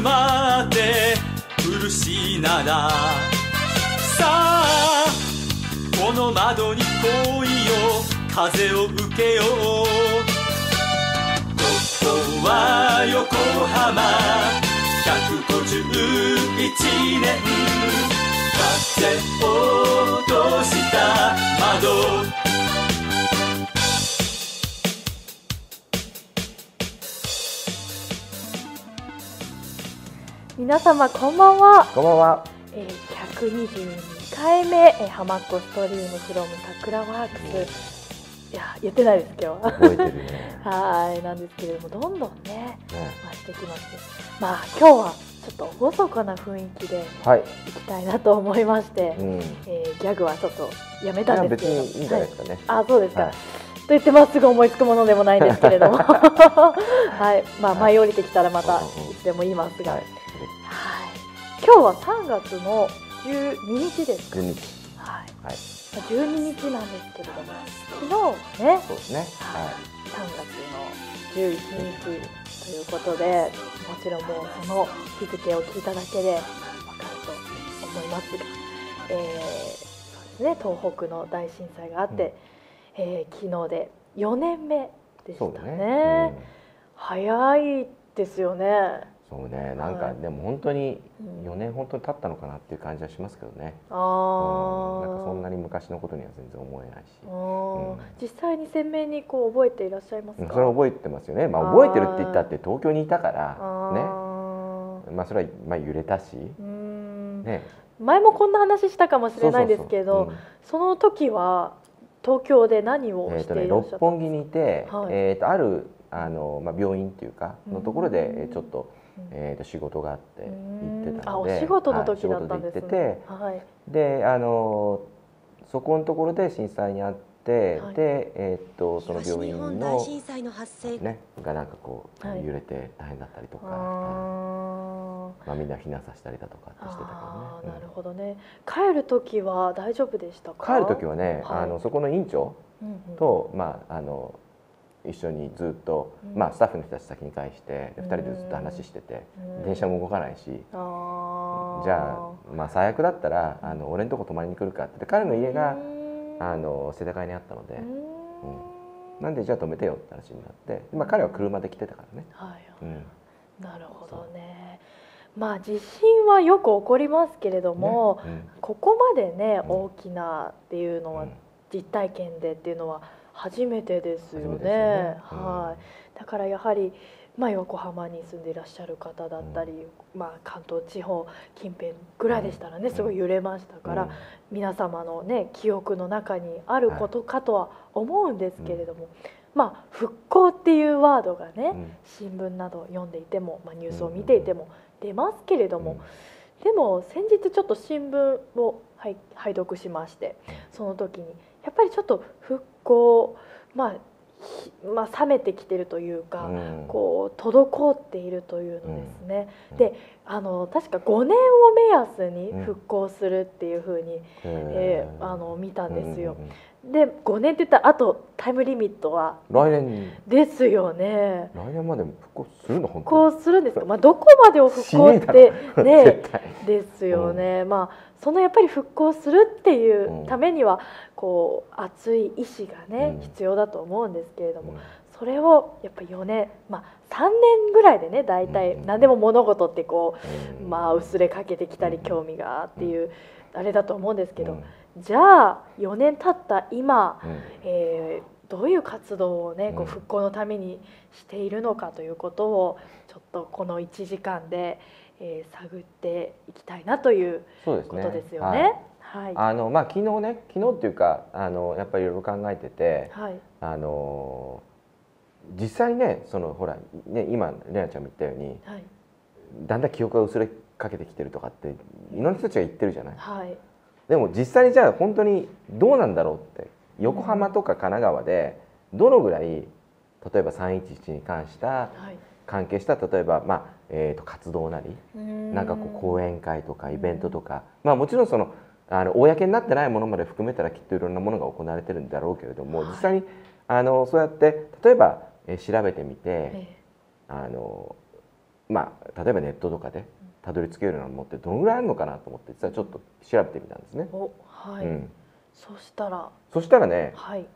が詰まって苦しいならさあこの窓に恋を風を受けよう。ここは横浜151年。風を落とした窓。皆様こんばんは、こんばんは。えー、122回目、えー、ハマッコストリームフロム桜ワークス。いや言ってないです今日は。覚えてるね。はいなんですけれどもどんどんねね。増してきまして。まあ今日はちょっと厳かな雰囲気ではい。いきたいなと思いまして、うん。いえーギャグはちょっとやめたんですけれど別にいいんじゃないですかね。はい、あそうですか、はい。と言ってまっすぐ思いつくものでもないんですけれども。はい。まあ舞い降りてきたらまたいつでも言いますが、ははいい。今日は3月の12日ですか、十日。はいはい。まあ12日なんですけれども昨日ねそうですね。3月の11日ということでもちろんもうその日付を聞いただけでわかると思いますが、えーそうですね東北の大震災があって、えー昨日で4年目でしたねね。早いですよね。うんそうね。なんかはいでも本当にうん四年本当に経ったのかなっていう感じはしますけどね。あうんーなんかそんなに昔のことには全然思えないし。うんうん実際に鮮明にこう覚えていらっしゃいますか？うんそれは覚えてますよね。まあ覚えてるって言ったって東京にいたからあね。ーまあそれはまあ揺れたし。うんね。前もこんな話したかもしれないですけどその時は東京で何をしていらっしゃった六本木にいてはいえっとあるあのまあ病院っていうかのところでちょっとうんえー、と仕事があって行ってたあのでお仕事の時だったんですね。はい。てであのそこのところで震災にあって、はい。で、えー、とその病院本大の、震災の発生、ね、がなんかこう、はい。揺れて大変だったりとか、はい。あまあ、みんな避難させたりだとかってしてたあーなるからね、ほどね。帰る時は大丈夫でしたうんか？帰る時はね、はい。あのそこの院長うんうん。と、まあ、あの一緒にずっと、うん。まあ、スタッフの人たち先に返してうん2人でずっと話してて、うん。電車も動かないし。じゃあ、まあ、最悪だったらあの俺のとこ泊まりに来るかって彼の家があの世田谷にあったので、うん。なんでじゃあ止めてよって話になって、まあ、彼は車で来てたからね、はい。うん、なるほどね。まあ地震はよく起こりますけれども、ねここまでね、うん。大きなっていうのは、うん。実体験でっていうのは初めてですよね。ね。うん。はい。だからやはり。まあ、横浜に住んでいらっしゃる方だったり、まあ、関東地方近辺ぐらいでしたらね、うん。すごい揺れましたから、うん。皆様のね記憶の中にあることかとは思うんですけれども、まあ復興っていうワードがね、うん。新聞など読んでいても、まあ、ニュースを見ていても出ますけれども、うん。でも先日ちょっと新聞を拝拝読しましてその時にやっぱりちょっと復興まあひまあ、冷めてきてるというか、うん。こう滞っているというのですね、うん。であの確か5年を目安に復興するっていうふうに、えーあの見たんですよ。うんうんうんで5年って言ったらあとタイムリミットは来年ですよね。来年まで復興するの本復当興するんですか、まあ、どこまでを復興ってにね ですよね、まあそのやっぱり復興するっていううんためにはこう熱い意志がね、うん。必要だと思うんですけれども、うん。それをやっぱ4年まあ3年ぐらいでね大体うん何でも物事ってこう、うん。まあ薄れかけてきたりうん。興味がっていうあれだと思うんですけど、うんじゃあ4年経った今、うん。えーどういう活動をねこううん復興のためにしているのかということをちょっとこの1時間で、えー探っていきたいなということですよはい。ね。はい、あのまあ昨日ね昨日っていうかあのやっぱりいろいろ考えててはい、あの実際ねそのほらね今レナちゃんも言ったようにはい、だんだん記憶が薄れかけてきてるとかっていろんな人たちが言ってるじゃない。はい、でも実際にじゃあ本当にどうなんだろうって横浜とか神奈川でどのぐらい例えば311に関したはい、関係した例えば、まあえー、と活動なりなんかこう講演演会とかイベントとか、まあ、もちろんそのあの公になってないものまで含めたらきっといろんなものが行われてるんだろうけれども、はい。実際にあのそうやって例えば、えー調べてみて、え。あのまあ例えばネットとかでたどり着けるようなものってどのぐらいあるのかなと思って実はちょっと調べてみたんですね。おはい、うん、そしたら。そしたらねはい。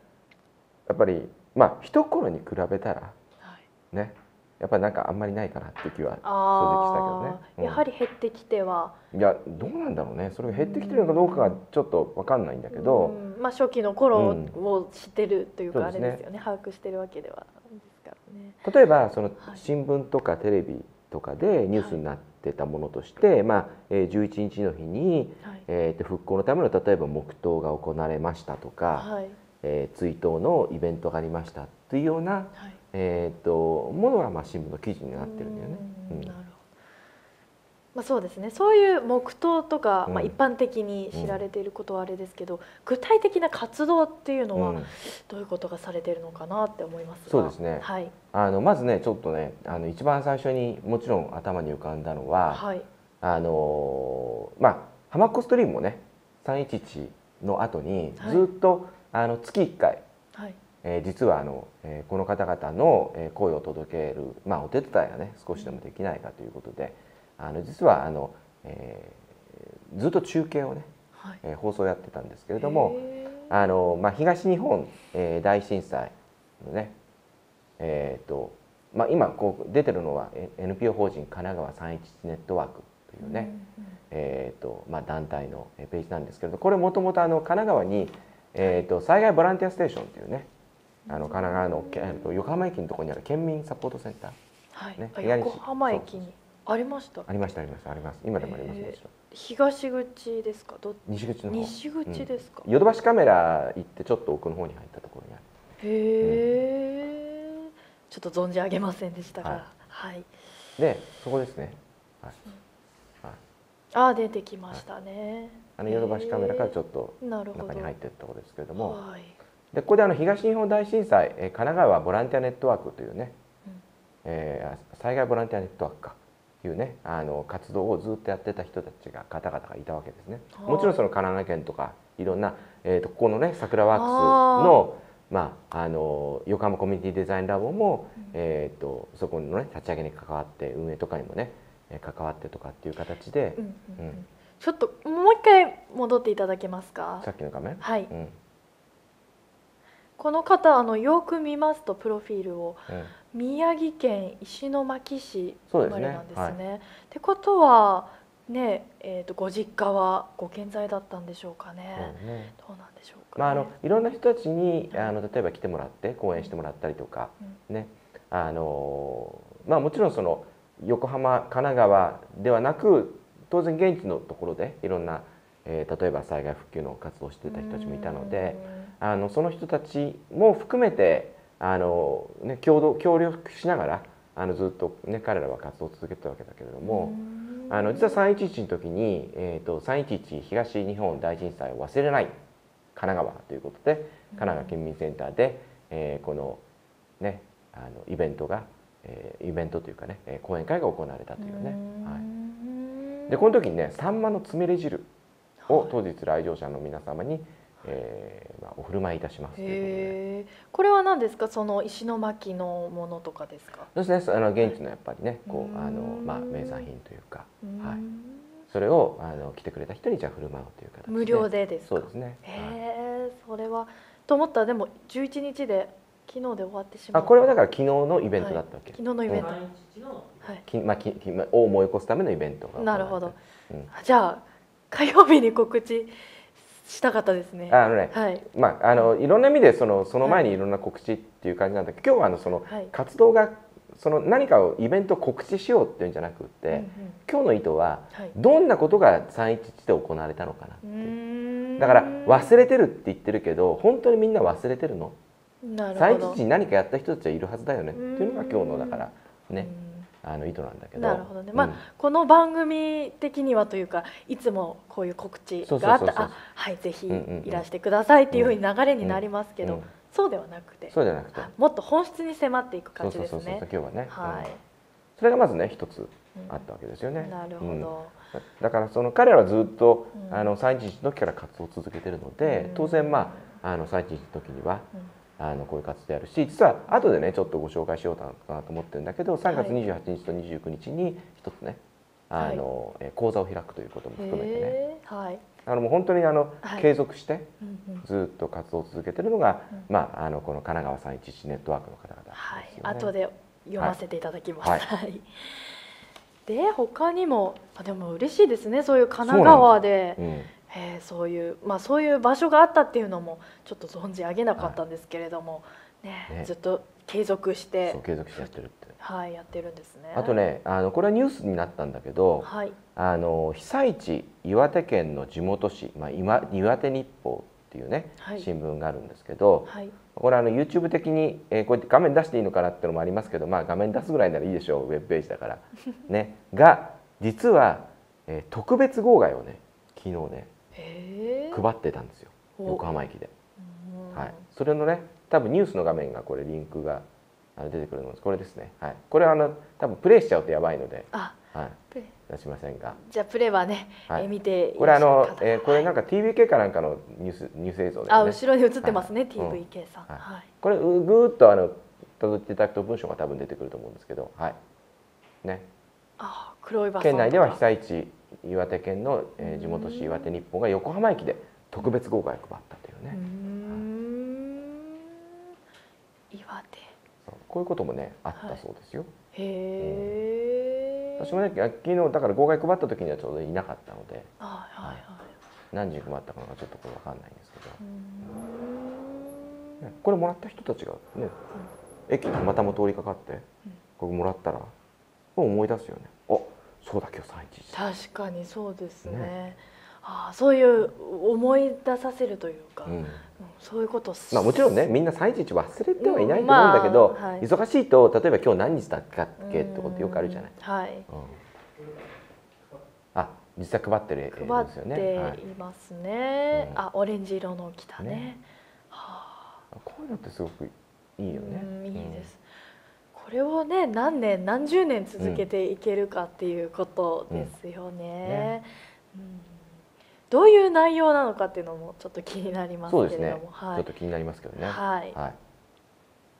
やっぱりまあ一頃に比べたらはい。ねやっぱりなんかあんまりないかなっていう気はあ正直したけどね。ー。うん。やはり減ってきては、いやどうなんだろうね。それが減ってきてるのかどうかがちょっと分かんないんだけど、うん。まあ初期の頃うん。を知ってるというか、あれですよね。把握してるわけではですからね。例えばそのはい。新聞とかテレビとかでニュースになってたものとして、まあえー11日の日に、はいえーと復興のための例えば黙祷が行われましたとか、はいえー追悼のイベントがありましたというような、はいえー、とものがまあ新聞の記事になってるんだよね。うん。まあそうですね。そういう黙祷とか、うん。まあ一般的に知られていることはあれですけど、具体的な活動っていうのはうん。どういうことがされているのかなって思いますが。そうですね。はい。あのまずねちょっとねあの一番最初にもちろん頭に浮かんだのは、はい。あのーまあハマッコストリームもね311の後にはい。ずっと、あの月1回、はい。えー実はあの、えーこの方々の、えー声を届ける、まあ、お手伝いがね少しでもできないかということであの実はあの、えーずっと中継をね、はい。えー放送やってたんですけれどもへあの、まあ、東日本、えー大震災のねえーとまあ、今こう出てるのはえ NPO 法人神奈川311ネットワークというーね、うんうんえーとまあ、団体のえーページなんですけれどこれもともと神奈川に、えー、と災害ボランティアステーションというねあの神奈川のけ、えーと横浜駅のところにある県民サポートセンターはい。ね横浜駅にありました。ありましたありました。あります。今でもありますへー東口ですか？ど西口の方。西口ですか？ヨドバシカメラ行ってちょっと奥の方に入ったところにあるへえ、ちょっと存じ上げませんでしたが、ははい。い。でそこですね、はい。はい、あー出てきましたね。あのヨドバシカメラからちょっと。中に入っていったところですけれども、はい。でここであの東日本大震災、えー神奈川ボランティアネットワークというね、うん。えー災害ボランティアネットワークかいうねあの活動をずっとやってた人たちが方々がいたわけですね。はいもちろんその神奈川県とかいろんな、えー、とここのね桜ワークスのまあ、あの横浜コミュニティデザインラボも、うん。えー、とそこのね立ち上げに関わって運営とかにもねえー関わってとかっていう形で、うんうんうん。うん。ちょっともう一回戻っていただけますか？さ。っきの画面、はい。うん。うんこの方あのよく見ますとプロフィールを宮城県石巻市生まれなんですね。ってことはねえー、とご実家はご健在だったんでしょうかね。そうね。どうなんでしょうか、ね。まあ、あのいろんな人たちにはいあの例えば来てもらって講演してもらったりとか、うね。あのまあ、もちろんその横浜神奈川ではなく当然現地のところでいろんな、えー例えば災害復旧の活動をしてた人たちもいたのであのその人たちも含めてあの、ね、共同協力しながらあのずっと、ね、彼らは活動を続けてたわけだけれども。あの実は311の時に、えー、と311東日本大震災を忘れない神奈川ということで神奈川県民センターで、えーこのねあのイベントが、えーイベントというかねえー講演会が行われたというね、はい、でこの時にねサンマのつみれ汁を当日来場者の皆様に、えーまあ、お振る舞いいたしますということで。これは何ですか？その石巻のものとかですか？そうですねあの現地のやっぱりねこうあの、うんまあ、名産品というか、はい、うんそれをあの来てくれた人にじゃあ振る舞うという形で無料でですか？そうですね。へはいえそれはと思ったらでも11日で昨日で終わってしまう。あこれはだから昨日のイベントだったわけ。昨日のイベント。うんはい。きまあききまあを思い起こすためのイベントがなるほど。うんじゃあ火曜日に告知したかったですね。あのね、はい。まああのいろんな意味でそのその前にいろんな告知っていう感じなんだけど、今日はあのそのはい。活動がその何かをイベントを告知しようっていうんじゃなくって、うんうん今日の意図ははい。どんなことが311で行われたのかなってだから忘れてるって言ってるけど本当にみんな忘れてるの？なるほど。311に何かやった人たちはいるはずだよねっていうのが今日のだからねうんあの意図なんだけど。なるほどね。まあうん。この番組的にはというかいつもこういう告知そうそうそうそう。があったあはいぜひうんうんうん。いらしてくださいっていうふうに流れになりますけど、うんそうではなくて。そうじゃなくて。あもっと本質に迫っていくそうそう感じですね。そうそう今日はね、はい。うん。それがまずね一つうん。あったわけですよね。なるほうん。ど。だだからその彼らはずっと、うん。あの311の時から活動を続けてるので、うん。当然まああの311の時には、あのこういう活動やるし実は後でねちょっとご紹介しようかなと思ってるんだけど3月28日と29日に一つねあの、え講座を開くということも含めてね。はい。あのもう本当にあの、はい。継続してうんうん。ずっと活動を続けてるのが、うん。まあ、あのこの神奈川311ネットワークの方々はい。後で読ませていただきます。はい。はい。で他にもあでも嬉しいですねそういう神奈川で。うんえーそういうまあそういう場所があったっていうのもちょっと存じ上げなかったんですけれども、ねねずっと継続してそう継続してやってるって。はいやってるんですね。あとねあのこれはニュースになったんだけど、はいあの被災地岩手県の地元紙、まあ、岩岩手日報っていうね、はい新聞があるんですけどはいこれあの YouTube 的に、えーこうやって画面出していいのかなっていうのもありますけど、まあ、画面出すぐらいならいいでしょうウェブページだから。ね、が実は、えー特別号外をね昨日ね配ってたんですよ。お横浜駅で。うん。はい、それのね多分ニュースの画面がこれリンクが出てくるのです。これですね、はい、これはあの多分プレイしちゃうとやばいので、あ。はい、出しませんがじゃあプレはね、はい。えー見ていこれあのえーこれなんか、か TVK かなんかのニュースニュース映像で、ね、あ後ろに映ってますね、はい。TVK さん、はい。はい。これうぐーっとあの辿っていただくと文章が多分出てくると思うんですけど、はい。ね、あ黒いバス県内では被災地岩手県の、えー地元紙岩手日報が横浜駅で特別号外を配ったというね、ん。岩手。こういうこともねあったそうですよ。へえ私もね昨日だから号外配った時にはちょうどいなかったので。はいはいはい。何時に配ったかがちょっとこれ分かんないんですけど、これもらった人たちがね、駅たまたま通りかかってこれもらったら思い出すよね。あそうだ今日311確かにそうですね。ね。ああそういう思い出させるというか、うん。うんそういうことまあ、もちろんねみんな311忘れてはいないと思うんだけど、まあはい。忙しいと例えば今日何日だっけってことよくあるじゃない、うん。はい。うん。あ実際配ってる映像配ですよね、ってはいいますね、うんあオレンジ色の着たね。ね。はあ。こういうのってすごくいいよね、うんいいです、これをね何年何十年続けていけるかっていうことですよね,、ねうん。どういう内容なのかっていうのもちょっと気になりますけれども、はい。ちょっと気になりますけどね。はい。はい、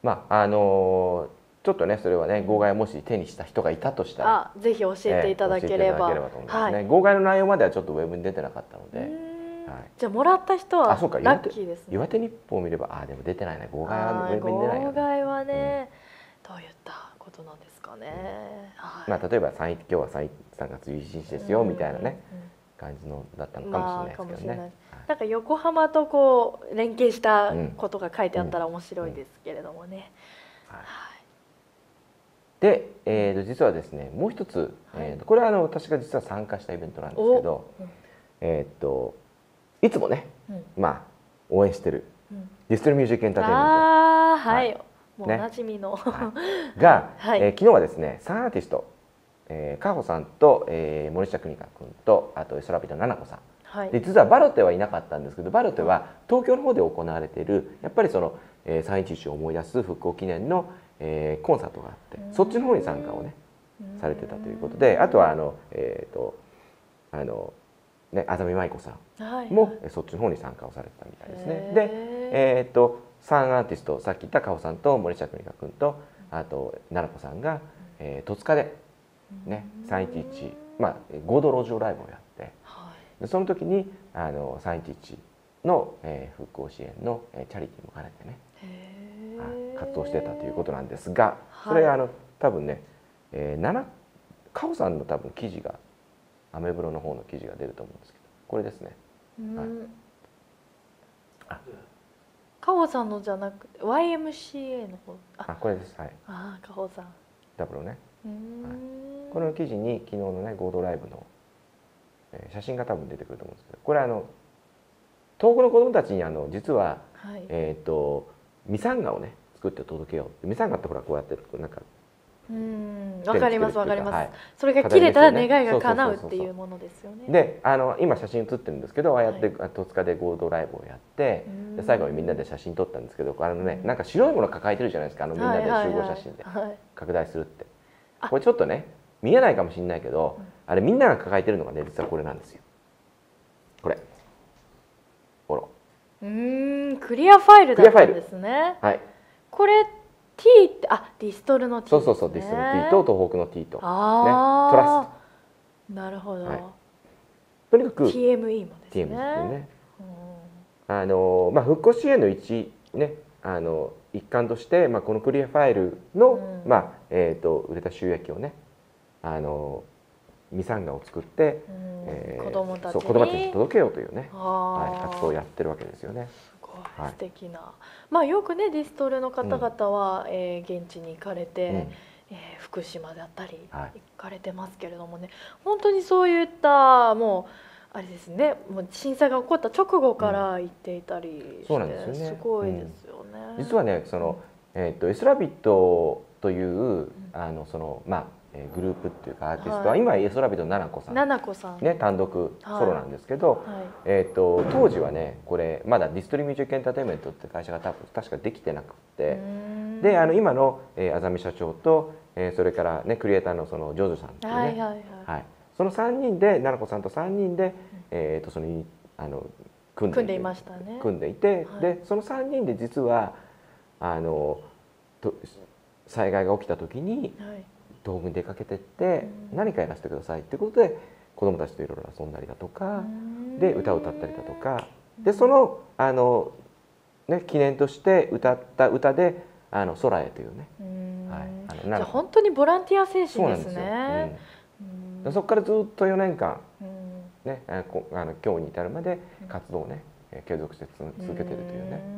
まああのーちょっとねそれはね号外をもし手にした人がいたとしたらあぜひ教えていただければ、ええ教えていただければと思いますね、はい号外の内容まではちょっとウェブに出てなかったので、うーん。はい。じゃあもらった人はラッキーですね。岩手日報を見ればあでも出てないね号外はウェブに出ないよね、号外はね、どういったことなんですかね、はい。まあ、例えば3今日は 3, 3月11日ですよみたいなね感じのだったのかもしれないですけどまあないね、なんか横浜とこう連携したうんことが書いてあったら面白いですけれどもね。で、えーと実はですねもう一つ、はい。えーとこれはあの私が実は参加したイベントなんですけどうん。えっ、といつもねうん。まあ応援してるうん。ディストルミュージックエンターテインメント。はい、はいもうね。おなじみの、が、はい。えー昨日はですね3アーティスト、えー、カホさんと、えー森下邦香君とあと空人奈々子さん。はい。で実はバロテはいなかったんですけどバロテは東京の方で行われているやっぱりその、えー、311を思い出す復興記念の、えーコンサートがあってそっちの方に参加をねされてたということであとはあのえっ、とあのね安住舞子さんはい。もえーそっちの方に参加をされてたみたいですね。でえっ、と3アーティストさっき言ったカホさんと森下邦香君とあと奈々子さんが、えー戸塚でね311まあ合同路上ライブをやってはい。でその時にあの311の、えー復興支援の、えーチャリティーも兼ねてね、活動してたということなんですがはい。それあの多分ね、えー、7カホさんの多分記事がアメブロの方の記事が出ると思うんですけどこれですね。うん。はい。あカホさんのじゃなくて YMCA の方？あ。あこれです。はい。あーカホさん。ダブルね。うーん。この記事に昨日のね合同ライブの、えー写真が多分出てくると思うんですけどこれあの東北の子どもたちにあの実ははい。えっ、とミサンガをね作って届けよう。ミサンガってほらこうやってなんかうん。わかりますわかります、はい。それが切れたら願いが叶うっていうものですよね。であの今写真写ってるんですけどああやっては戸塚で合同ライブをやってうん。で最後にみんなで写真撮ったんですけどあのねなんか白いもの抱えてるじゃないですかあのみんなで集合写真で。はい。はいはい拡大するって。あ。これちょっとね見えないかもしれないけどあれみんなが抱えてるのがね実はこれなんですよ。これ。ほらうーんクリアファイルだったんですね。はいこれ T ってあディストルの T そうそうそう、ディストの T と東北の T と。あトラあ、なるほど、はい。とにかく TME もですね。TM ですよね。うん。あのまあ復興支援の一ねあの一環として、まあ、このクリアファイルの、うん。まあえー、と売れた収益をねあのミサンガを作って、うん。えー子供たちに。そう子供たちに届けようというね、あはい、ー活動をやってるわけですよね。はい。い素敵な、まあよくねディストルの方々は、えー現地に行かれて、うん。えー福島だったりはい。行かれてますけれどもね本当にそういったもうあれですねもう震災が起こった直後から行っていたりして、そうなんですよね。すごいですよね。実はねその、えー、とエスラビットというあのその、まあえーグループっていうかアーティストは、はい今エスラビット奈々子さん、ななこさん、ね、単独ソロなんですけど、はい。えー、と当時はねこれまだディストリミュージックエンターテインメントって会社が多分確かできてなくって、であの今の、えー、あざみ社長と、えーそれから、ね、クリエイターのそのジョジョさんっていうね、はいはいはい、はい。その3人で奈々子さんと3人で、えー、とそのいあの組んで組んでいましたね。組んでいて、はい。でその3人で実はあのと災害が起きた時にはい道具に出かけてって、うん。何かやらせてくださいっていうことで子どもたちといろいろ遊んだりだとか、で歌を歌ったりだとかでそのあの、ね、記念として歌った歌で「あの空へ」というね、うん。はい、あのじゃあな本当にボランティア精神ですそうなんですよ、ね。うん。でそこからずっと4年間、うん。ね、あこあの今日に至るまで活動をね、えー継続してつ続けてるというね。う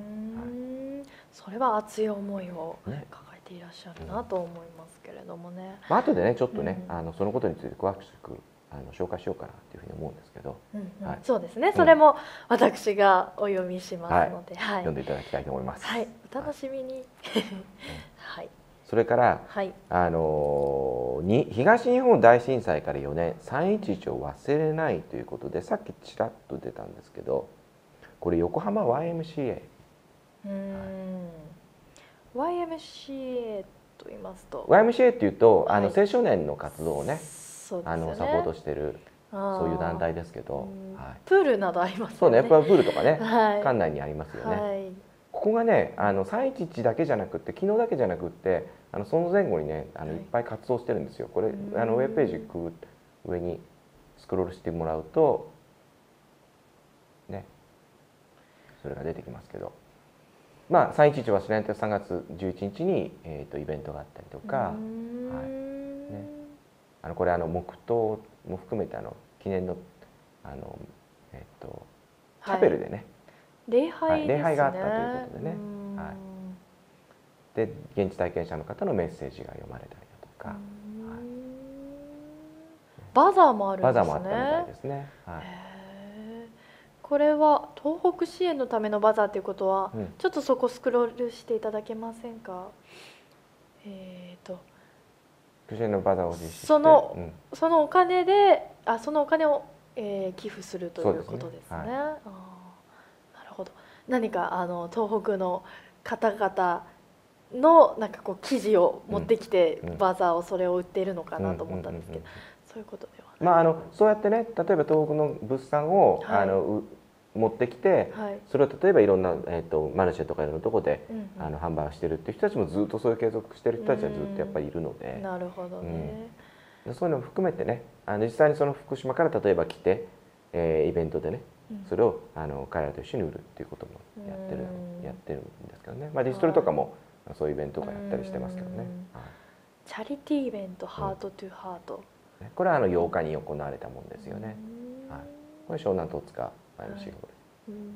ん。それは熱い思いをねていらっしゃるなと思いますけれどもね。まあ後でねちょっとね、うんあのそのことについて詳しくあの紹介しようかなというふうに思うんですけど、うんうん。はい。そうですね。それも私がお読みしますので、はい、読んでいただきたいと思います。はい、お楽しみに。はい、それからはい、あのーに東日本大震災から4年311を忘れないということでさっきちらっと出たんですけどこれ横浜 YMCA うーん、YMCA と言いますと、YMCA っていうとあのはい青少年の活動をねね。あのサポートしてるそういう団体ですけど、うんはい、プールなどありますそうねよね。やっぱプールとかね はい、館内にありますよね。はい、ここがねあの311だけじゃなくって昨日だけじゃなくってあのその前後にねあのはいいっぱい活動してるんですよ。これうんあのウェブページく上にスクロールしてもらうとねそれが出てきますけど。まあ、311忘れないと3月11日に、えー、とイベントがあったりとかはい。ね。あのこれあの黙祷も含めてあの記念のあの、えー、とチャペルでね、礼拝ですね、はい。礼拝があったということでね。はい。で現地体験者の方のメッセージが読まれたりだとか、うーん。バザーもあるんですね。バザーもあったみたいですね。はいこれは東北支援のためのバザーということは、うん。ちょっとそこスクロールしていただけませんか？えっ、ーを実施して。そのうん。そのお金であそのお金を、えー寄付するというそうですね。ことですね。はい。なるほど。何かあの東北の方々のなんかこう記事を持ってきて、バザーをそれを売っているのかなと思ったんですけど、そういうことではまああのそうやってね例えば東北の物産を、はい。あのう持ってきて。はい。それを例えばいろんな、えー、とマルシェとかいろんなところで、うんうん。あの販売をしてるっていう人たちもずっとそういう継続してる人たちはずっとやっぱりいるので、なるほどね。そういうのも含めてねあの実際にその福島から例えば来て、えーイベントでねうん。それをあの彼らと一緒に売るっていうこともやってるうん。やってるんですけどね、まあ、ディストルとかもそういうイベントとかやったりしてますけどね。うん、はい。チャリティーイベント、ハートトゥハート。ねこれはあの8日に行われたもんですよね、うん。はい。これ湘南戸塚がこれうん。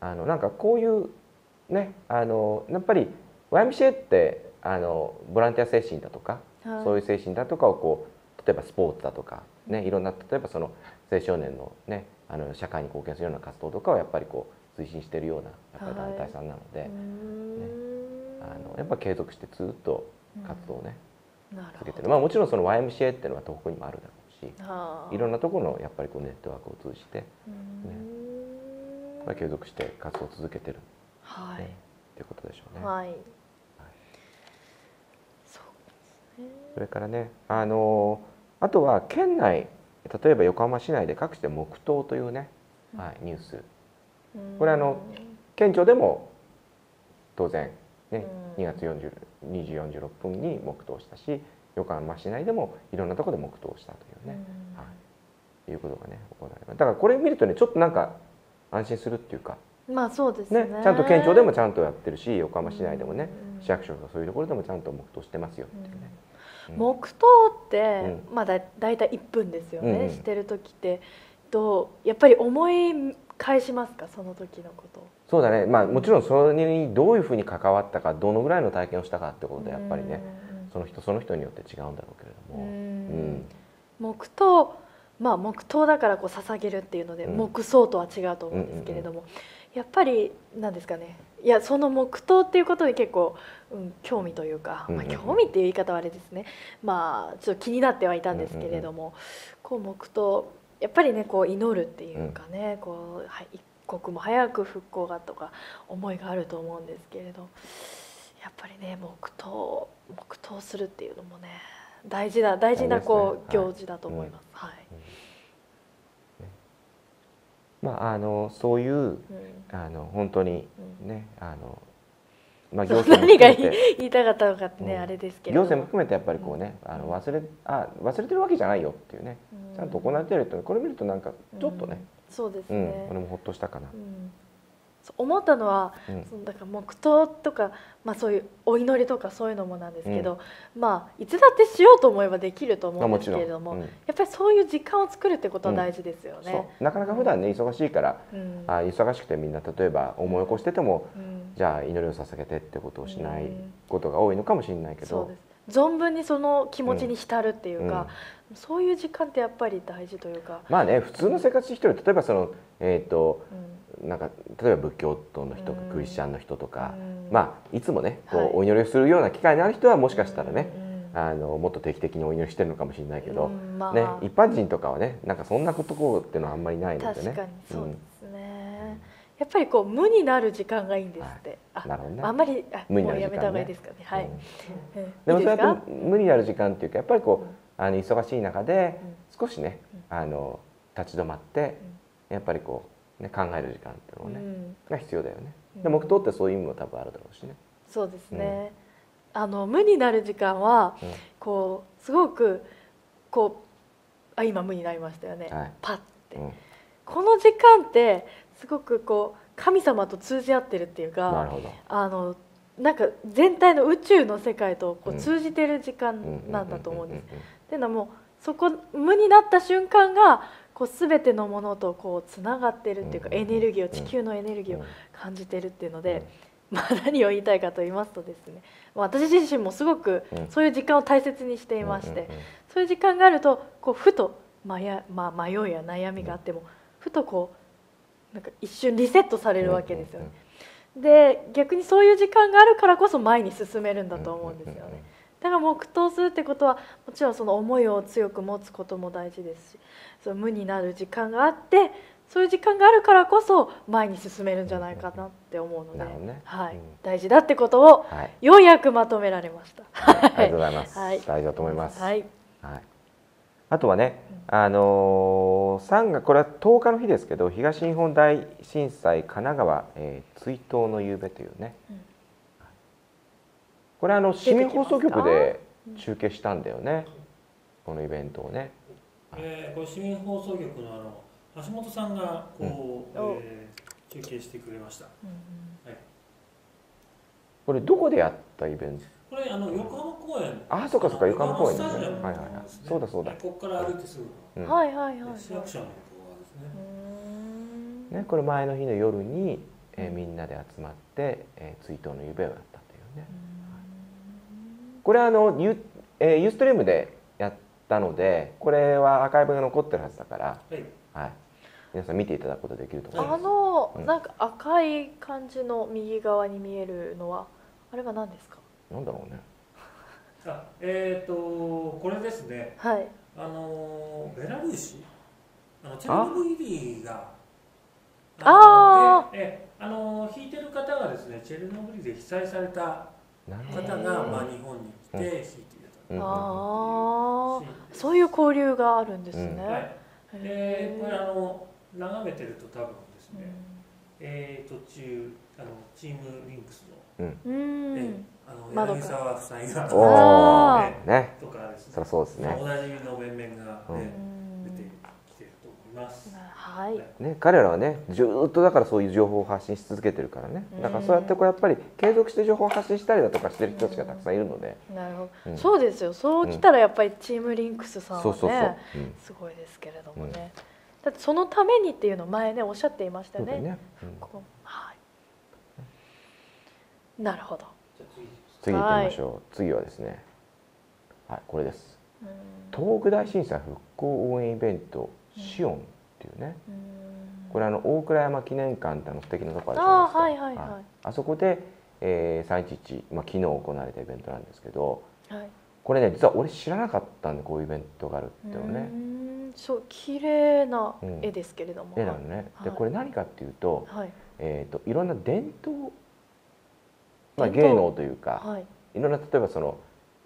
あのなんかこういうねあのやっぱり YMCA ってあのボランティア精神だとか、はい。そういう精神だとかをこう例えばスポーツだとか、ね、いろんな例えばその青少年の,、ね、あの社会に貢献するような活動とかをやっぱりこう推進しているようなやっぱり団体さんなので、うん。あのやっぱ継続してずっと活動をね、なる続けてる。まあ、もちろんその YMCA っていうのは東北にもあるだろういろんなところのやっぱりこうネットワークを通じて、うん。まあ、継続して活動を続けてる。はい。ねっていうことでしょうね。はい。そうですね。それからね、あのあとは県内例えば横浜市内で各地で黙祷というねはい、ニュース。うん。これあの県庁でも当然、ねうん。2月40 2時46分に黙祷したし横浜市内でもいろんなところで黙祷したというね、うん。はい、いうことがね行われます。だからこれ見るとねちょっとなんか安心するっていうか、まあそうですね。ねちゃんと県庁でもちゃんとやってるし横浜市内でもね、うん市役所とかそういうところでもちゃんと黙祷してますよっていうね、うん。黙祷って、うまあだだいたい1分ですよね、うん。うんしてる時って。どうやっぱり思い返しますか？その時のこと。そうだね。まあもちろんそれにどういうふうに関わったかどのぐらいの体験をしたかってことでやっぱりね、その人その人によって違うんだろうけれども、黙祷まあ黙祷だからこう捧げるっていうので、うん。黙想とは違うと思うんですけれども、やっぱりなんですかね。いやその黙祷っていうことに結構、うん、興味というか、まあ、興味っていう言い方はあれですね。まあちょっと気になってはいたんですけれども、こう黙祷やっぱりねこう祈るっていうかね、こうはい一刻も早く復興がとか思いがあると思うんですけれどやっぱりね黙祷黙祷するっていうのもね大事な大事なこう、ね。はい行事だと思います。はい。まああのそういううん。あの本当にうん。ねあの、まあ、行政も何が言い含めて。言いたかったのかってね、うん。あれですけれど行政も含めてやっぱりこうねあの忘れあ忘れてるわけじゃないよっていうね。うん。ちゃんと行われてるってこれ見るとなんかちょっとね、うん。そうですうん。ね、俺もほっとしたかな思ったのは、うん。そのだから黙祷とか、まあ、そういうお祈りとかそういうのもなんですけど、まあいつだってしようと思えばできると思うんですけれども、うん。やっぱりそういう時間を作るってことは大事ですよね。なかなか普段ね忙しいからうん。あ忙しくてみんな例えば思い起こしててもうん。じゃあ祈りを捧げてってことをしないうん。ことが多いのかもしれないけど。存分にその気持ちに浸るっていうか、そういう時間ってやっぱり大事というか、まあね普通の生活してる例えばそのえっ、とうんなんか例えば仏教徒の人クリスチャンの人とか、うん。まあいつもねこはい。うお祈りをするような機会のある人はもしかしたらね、うん。あのもっと定期的にお祈りしてるのかもしれないけど、うんまあ。ね、一般人とかはねなんかそんなことこうっていうのはあんまりないのでね。そうですね、やっぱりこう無になる時間がいいんですって、はい。なるほどね。あんまりあ無になる時間ね。もうやめた方がいいですかね。はい、うん。うん。でもそうやいいですか？って無になる時間っていうかやっぱりこうあの忙しい中でうん。少しねあの立ち止まってやっぱりこう、ね、考える時間っていうのをね、うん。が必要だよね。うん。で黙祷ってそういう意味も多分あるだろうしね。そうですね、あの無になる時間はうん。こうすごくこうあ今無になりましたよね、はい。パッて、うん。この時間ってすごくこう神様と通じ合ってるっていうか。あのなんか全体の宇宙の世界とこううん。通じてる時間うんなんだと思うんです。うんっていうのはもうそこ無になった瞬間がこう全てのものとこうつながってるっていうかうんエネルギーをうん地球のエネルギーをうん。感じてるっていうので、まあ、何を言いたいかと言いますとですねまあ私自身もすごくうん。そういう時間を大切にしていまして、そういう時間があるとこうふと迷,、まあ、迷いや悩みがあってもふとこうなんか一瞬リセットされるわけですよね。で逆にそういう時間があるからこそ前に進めるんだと思うんですよね。だから黙祷するってことはもちろんその思いを強く持つことも大事ですしその無になる時間があってそういう時間があるからこそ前に進めるんじゃないかなって思うので、ねはいうん大事だってことをはい。ようやくまとめられました。ありがとうございます。はい大事だと思います。はい、はい。あとはね、あのー、3月これは10日の日ですけど、東日本大震災神奈川、えー追悼の夕べというね。うんこれあの市民放送局で中継したんだよね。このイベントをね。えー、これ市民放送局のあの橋本さんがこう、うんえー中継してくれました。これどこでやったイベント？これあの横浜公園。あそうかそうか横浜公園ですねはいはいはいそうだそうだここから歩いてすぐうんはいはいはい市役所のところですね。ね、これ前の日の夜に、えーみんなで集まって、えー追悼の夢をやったというね。これはあのユ,、えーユーストリームでやったのでこれはアーカイブが残ってるはずだから、はい。はい、皆さん見ていただくことできると思いあます。の、うんなんか赤い感じの右側に見えるのはあれは何ですか？なんだろうね。あえっ、とこれですね。はいあのベラルーシ？あのチェルノブイリがあでえあの弾いてる方がですねチェルノブイリで被災された。方が、まあ、日本に来て弾いていたうんうんうん。ああそういう交流があるんですね、うんはいでこれあの眺めてると多分ですね、えー、途中あのチームリンクスの、うん。えあの柳沢夫妻がね。とかですね。そうですね。おなじみの面々が、うんね。うんます。はい。ね、彼らはねずーっとだからそういう情報を発信し続けてるからね。だからそうやってこうやっぱり継続して情報を発信したりだとかしてる人たちがたくさんいるので、なるほど、うん。そうですよ。そうきたらやっぱりチームリンクスさんはね、そうそうそう、うん、すごいですけれどもね、だってそのためにっていうのを前ねおっしゃっていましたよね。ね、うん。ここ。はい。なるほど。じゃあ次次行ってみましょう、次はですね。はいこれです。うん。東北大震災復興応援イベントシオンっていうね。うん。これあの大倉山記念館ってあの素敵なとこあるじゃないですか。あーはいはいはい。あそこで、えー、311、まあ、昨日行われたイベントなんですけどはい。これね実は俺知らなかったんでこういうイベントがあるっていうのうねん。そう綺麗なうん。絵ですけれども、絵なのね。ではい。これ何かっていうと,、はい。えー、といろんな伝統、まあ、芸能というかはい。いろんな例えばその、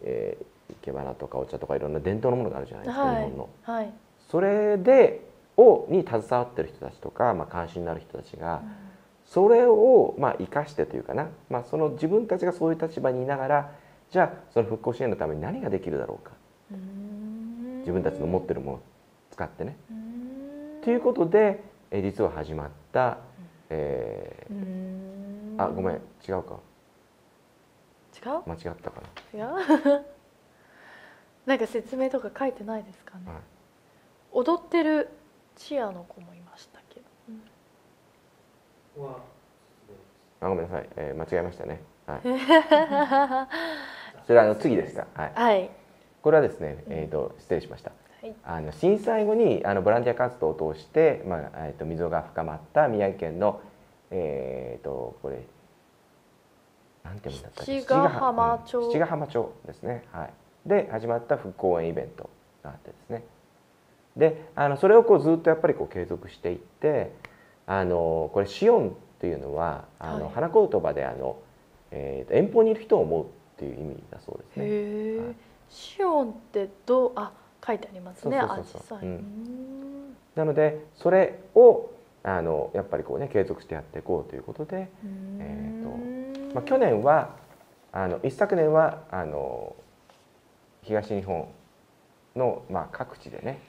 えー、生け花とかお茶とかいろんな伝統のものがあるじゃないですか、はい。日本の。はい。それでをに携わってる人たちとか、まあ、関心のある人たちがそれをまあ生かしてというかな、まあ、その自分たちがそういう立場にいながらじゃあその復興支援のために何ができるだろうか。うん。自分たちの持ってるものを使ってね。うん。ということで、えー実は始まった、えうん。ーあごめん。違うか。違う？間違ったか違う なんか説明とか書いてないですかね、な、はい、踊ってるチアの子もいましたけど、ここはあごめんなさい、えー間違えましたね。はい、それはあの次でした。はい、はい。これはですね、えー、と失礼しました。はい。あの震災後にあのボランティア活動を通して、まあえー、と溝が深まった宮城県の、えー、とこれなんていうんだったっけ？七ヶ浜町。うん。七ヶ浜町ですね。はい、で始まった復興応援イベントがあってですねであのそれをこうずっとやっぱりこう継続していってあのこれ「シオン」っていうのはあの、はい。花言葉であの、えーと遠方にいる人を思うっていう意味だそうですね。はい。シオンってどうあ書いてありますねそうそうなのでそれをあのやっぱりこうね継続してやっていこうということで、うん。えーまあ、去年はあの一昨年はあの東日本の、まあ、各地でね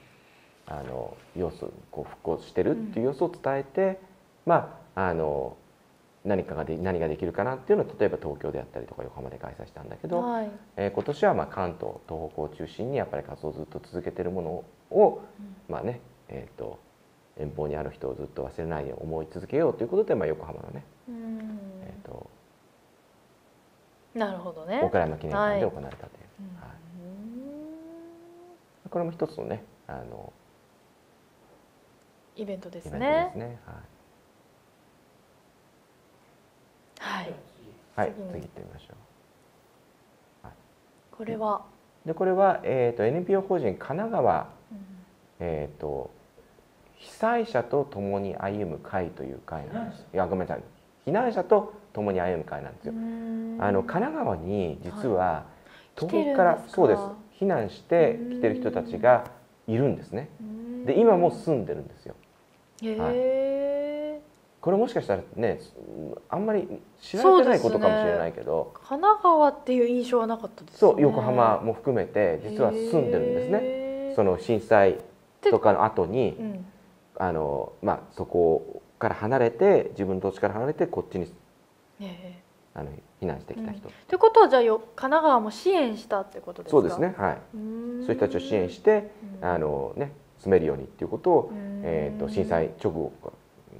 あの様子こう復興してるっていう様子を伝えて、まああの何かがで何ができるかなっていうのを例えば東京であったりとか横浜で開催したんだけど、はい。えー今年はまあ関東東北を中心にやっぱり活動をずっと続けているものを、まあねえー、と遠方にある人をずっと忘れないように思い続けようということで、まあ、横浜のね、うん。えー、となるほどね。岡山記念館で行われたという、うん。はい。これも一つのねあのイベントですね。ですね。はい。はい、はい、次行ってみましょこれは、う。でこれは、えー、と NPO 法人神奈川、うん。えー、と被災者と共に歩む会という会なんです。いやごめんなさい。避難者と共に歩む会なんですよ。うん。あの神奈川に実は来東北からそうです。避難して来てる人たちがいるんですね。うん。で今も住んでるんですよ。へえ、これもしかしたらねあんまり知られてないことかもしれないけど。神奈川っていう印象はなかったですね。そう横浜も含めて実は住んでるんですね。ねその震災とかの後にうん。あの、まあ、そこから離れて自分の土地から離れてこっちにええ。あの避難してきた人、ってことはじゃあよ神奈川も支援したってことですか？そうですねはい。そういうそういう人たちを支援してうん。あの、ね、住めるようにっていうことを、うん。えー、と震災直後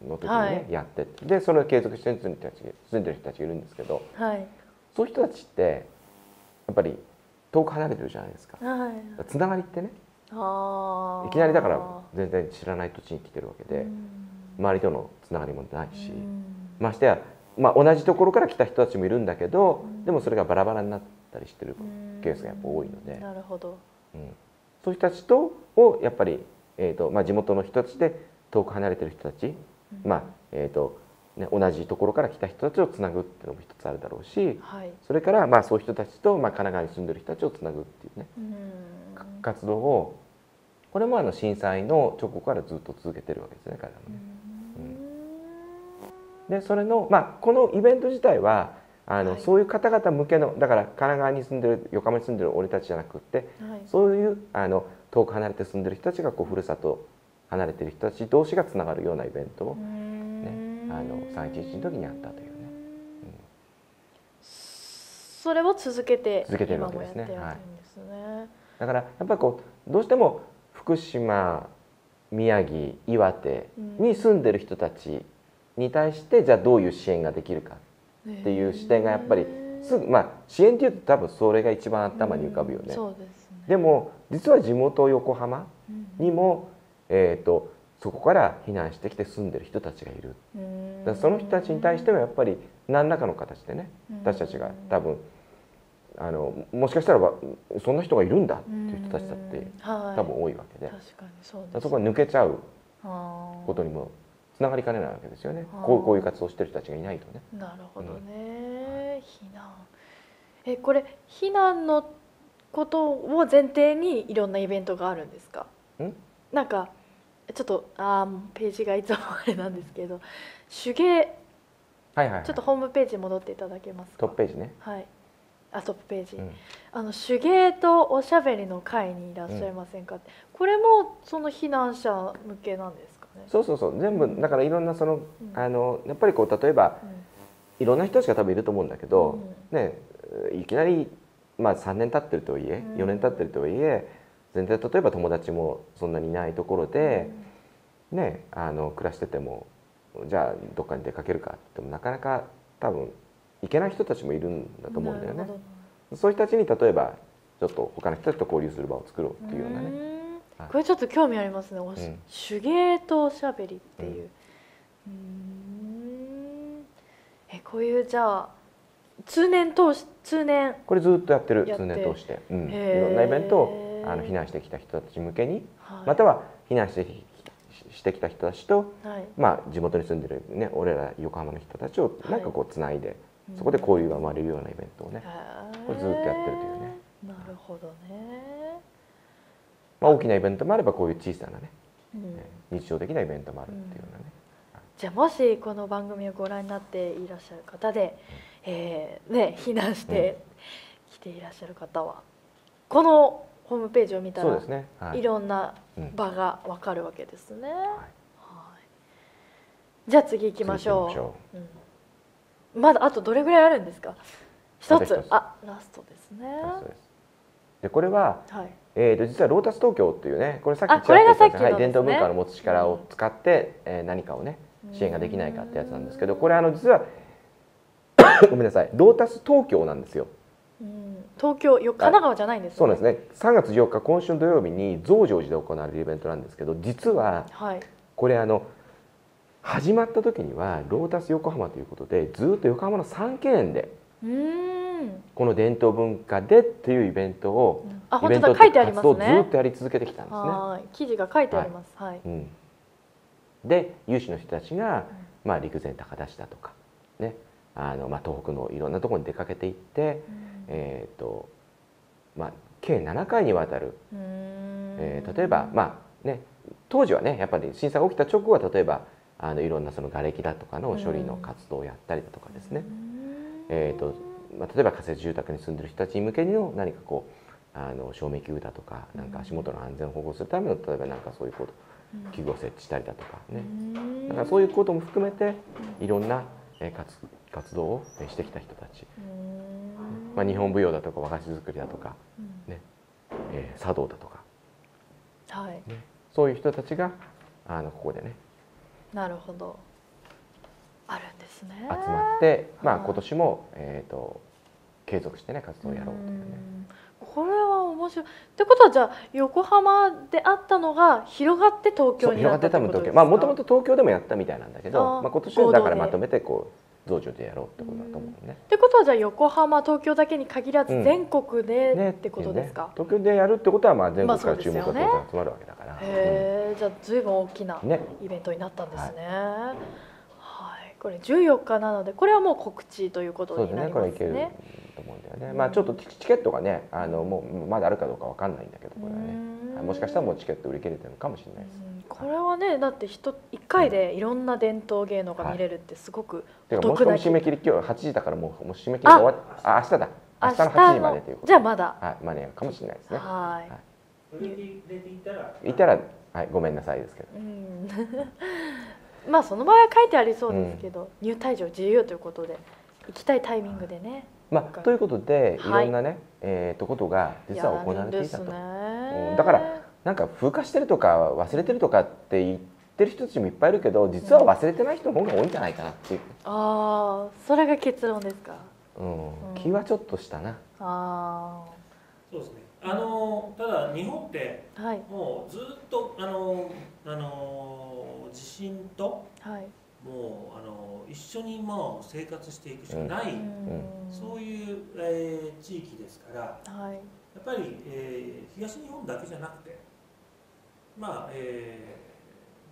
の時にね、はい。やってでそれを継続して住んでる人たち住んでる人たちがいるんですけどはい。そういう人たちってやっぱり遠く離れてるじゃないですか。はい。つながりってねいきなりだから全然知らない土地に来てるわけでうん。周りとのつながりもないしうん。ましてや、まあ、同じところから来た人たちもいるんだけどでもそれがバラバラになったりしてるケースがやっぱ多いので、なるほど。うんそういう人たちとをやっぱり、えーとまあ、地元の人たちで遠く離れてる人たち、まあえーとね、同じところから来た人たちをつなぐっていうのも一つあるだろうしはい。それからまあそういう人たちと、まあ、神奈川に住んでる人たちをつなぐっていうねうん。活動をこれもあの震災の直後からずっと続けてるわけですね彼らもね。でそれのまあこのイベント自体はあの、はい。そういう方々向けのだから神奈川に住んでる横浜に住んでる俺たちじゃなくってはい。そういうあの遠く離れて住んでる人たちがこうふるさと離れてる人たち同士がつながるようなイベントを、ね、あの311の時にあったというね。それを続けて続けてるわけですね。すね。だからやっぱりこうどうしても福島宮城岩手に住んでる人たちに対してじゃあどういう支援ができるかっていう視点がやっぱりすぐまあ支援っていうと多分それが一番頭に浮かぶよね。そうですね。でも実は地元横浜にも、えー、とそこから避難してきて住んでる人たちがいる。うん。だその人たちに対してはやっぱり何らかの形でね私たちが多分あのもしかしたらばそんな人がいるんだっていう人たちだってはい、多分多いわけで、だか確かにそうです、らそこが抜けちゃうことにもつながりかねないわけですよね。こうこういう活動をしてる人たちがいないとね。なるほどね、避難。えこれ避難のことを前提にいろんなイベントがあるんですか？ん？なんかちょっとあーページがいつもあれなんですけど手芸。はいはい、はい、ちょっとホームページ戻っていただけますか？トップページね。はい。あトップページ、うん。あの手芸とおしゃべりの会にいらっしゃいませんか？って、これもその避難者向けなんですか？ね。そうそうそう。全部だからいろんなその、ん。あのやっぱりこう例えばいろんな人たちが多分いると思うんだけど、ねいきなり、まあ、3年経ってるとはいえうん。4年経ってるとはいえ全然例えば友達もそんなにいないところで、ねあの暮らしててもじゃあどっかに出かけるかって言ってもなかなか多分行けない人たちもいるんだと思うんだよね。そういう人たちに例えばちょっと他の人たちと交流する場を作ろうっていうようなね。これちょっと興味ありますね、おしうん手芸とおしゃべりっていう。うーん。えこういうじゃあ通年通し通年。これずっとやってる。通年通して、うん、いろんなイベントをあの避難してきた人たち向けに、はい。または避難してきしてきた人たちと、はい。まあ、地元に住んでる、ね、俺ら横浜の人たちをなんかこうつないで、そこで交流が生まれるようなイベントをね、これずっとやってるというね。なるほどね。まあ、大きなイベントもあればこういう小さなね、うん。日常的なイベントもあるっていうようなね、じゃあもしこの番組をご覧になっていらっしゃる方で、えーね避難して来ていらっしゃる方はこのホームページを見たらそうですね、はい。いろんなうん場がわかるわけですね。はい。じゃあ次行きましょう。う。ん。まだあとどれぐらいあるんですか？一つ。あラストですね。でこれは、はい。えー、と実はロータス東京っていうねこれさっあきちらっと言ったこれがさっきのはい、伝統文化の持つ力を使って、えー何かをね支援ができないかってやつなんですけどこれあの実は ごめんなさいロータス東京なんですよ。うん。東京よ神奈川じゃないんですね。そうなんですね。3月8日今週の土曜日に増上寺で行われるイベントなんですけど実ははい。これあの始まった時にはロータス横浜ということでずっと横浜の三軒園で。この伝統文化でっていうイベントを、あイベント本当だ書いてあります活動をずっね。とやり続けてきたんですね。はい。記事が書いてあります。はい。うん、で有志の人たちが、まあ、陸前高田市だとか、ねあのまあ、東北のいろんなところに出かけていって、えーとまあ、計7回にわたる、えー例えば、まあね、当時はねやっぱり震災が起きた直後は例えばあのいろんなその瓦礫だとかの処理の活動をやったりだとかですね、えーとまあ、例えば仮設住宅に住んでる人たちに向けの何かこうあの照明器具だとかなんか足元の安全を保護するための例えばなんかそういうこと器具を設置したりだとかね、だからそういうことも含めていろんなえー活活動をえーしてきた人たち、まあ、日本舞踊だとか和菓子作りだとか、ね。えー茶道だとか、はい。ね、そういう人たちがあのここでねなるほど。あるんですね。集まって、まあ、はい。今年も、えー、と継続してね活動をやろうというね。うんこれは面白い。ってことはじゃあ横浜であったのが広がって東京になっったて多分東京ってことですか？まあもともと東京でもやったみたいなんだけどあーまあ、今年はだからまとめてこう増上でやろうってことだと思うね。ってことはじゃあ横浜東京だけに限らずうん全国でねってことですか？ね東京でやるってことはまあ全国から注目が集まるわけだから。へえ、じゃあ随分大きなイベントになったんですね。はい、これ14日なのでこれはもう告知ということそうですねになりこれいけるますね。と思うんだよね。まあちょっとチチケットがねあのもうまだあるかどうかわかんないんだけどこれはね。もしかしたらもうチケット売り切れてるのかもしれないです。うん。これはねだって人一回でいろんな伝統芸能が見れるってすごくお得なかも締め切り今日8時だからもうもう締め切りが終わっあ明日だ。明日の8時までということじゃあまだ。はい間に合うかもしれないですね。はい。はいいたら。いたらはいごめんなさいですけど。うん。まあその場合は書いてありそうですけど、入退場自由ということで行きたいタイミングでねまあということでいはい。ろんなねえっとことが実は行われていたと。ね。うんだからなんか風化してるとか忘れてるとかって言ってる人たちもいっぱいいるけど実は忘れてない人の方が多いんじゃないかなっていう、ああそれが結論ですか。うんうん。気はちょっとしたな。あそうですね。あのただ日本ってあはい。もうずっとあのあの地震とはいもうあの一緒にもう生活していくしかない、うん。そういう、えー地域ですからはい。やっぱり、えー東日本だけじゃなくてまあえ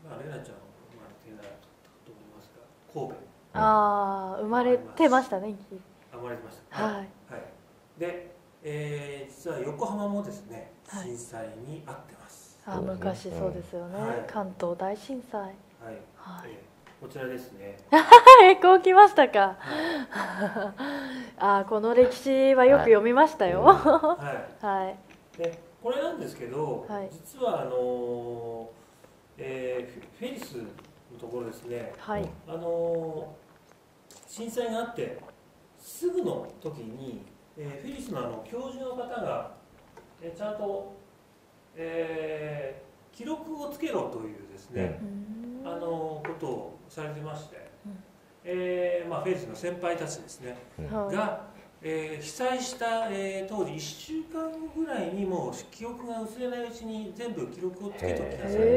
ーまあレナちゃんは生まれてなかったと思いますが神戸。ああ生まれてましたね生まれてましたはい。はい、で、えー実は横浜もですねはい。震災に遭ってます。あそうですね昔そうですよね、はい。関東大震災。はい、はい。えーこちらですね。はいこう来ましたか？はい。あーこの歴史はよく読みましたよ。は はい。はい、でこれなんですけど、はい。実はあのーえーフェリスのところですね、はい。あのー震災があってすぐの時に、えーフェリスのあの教授の方が、えーちゃんと、えー記録をつけろというですね、うん。あのーことをされてまして、うん。えーまあ、フェリスの先輩たちですね、はい。が、えー被災した、えー当時1週間後ぐらいにもう記憶が薄れないうちに全部記録をつけときなさいね。とへ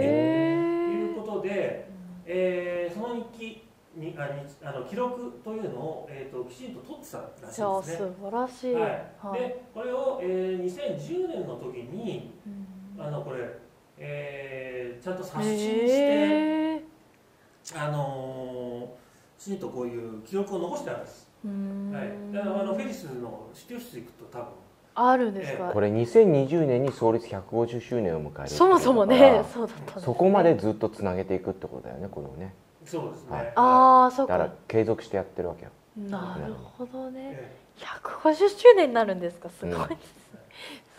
いうことで、えーその日記にあにあの記録というのを、えー、ときちんと取ってたらしじゃあ素いんですね。晴らしい、はい。はい。でこれを、えー2010年の時にうん。あのこれ、えーちゃんと刷新して、へーあのーきちんとこういう記録を残してあるんです。うーん。はい、あのフェリスの資料室行くと多分。あるんですか、これ2020年に創立150周年を迎えるそもそもねそうだったそこまでずっとつなげていくってことだよねこれをね。そうですね。はい。ああそうだからか継続してやってるわけよ。なるほどね。え150周年になるんですか？すごいですね、す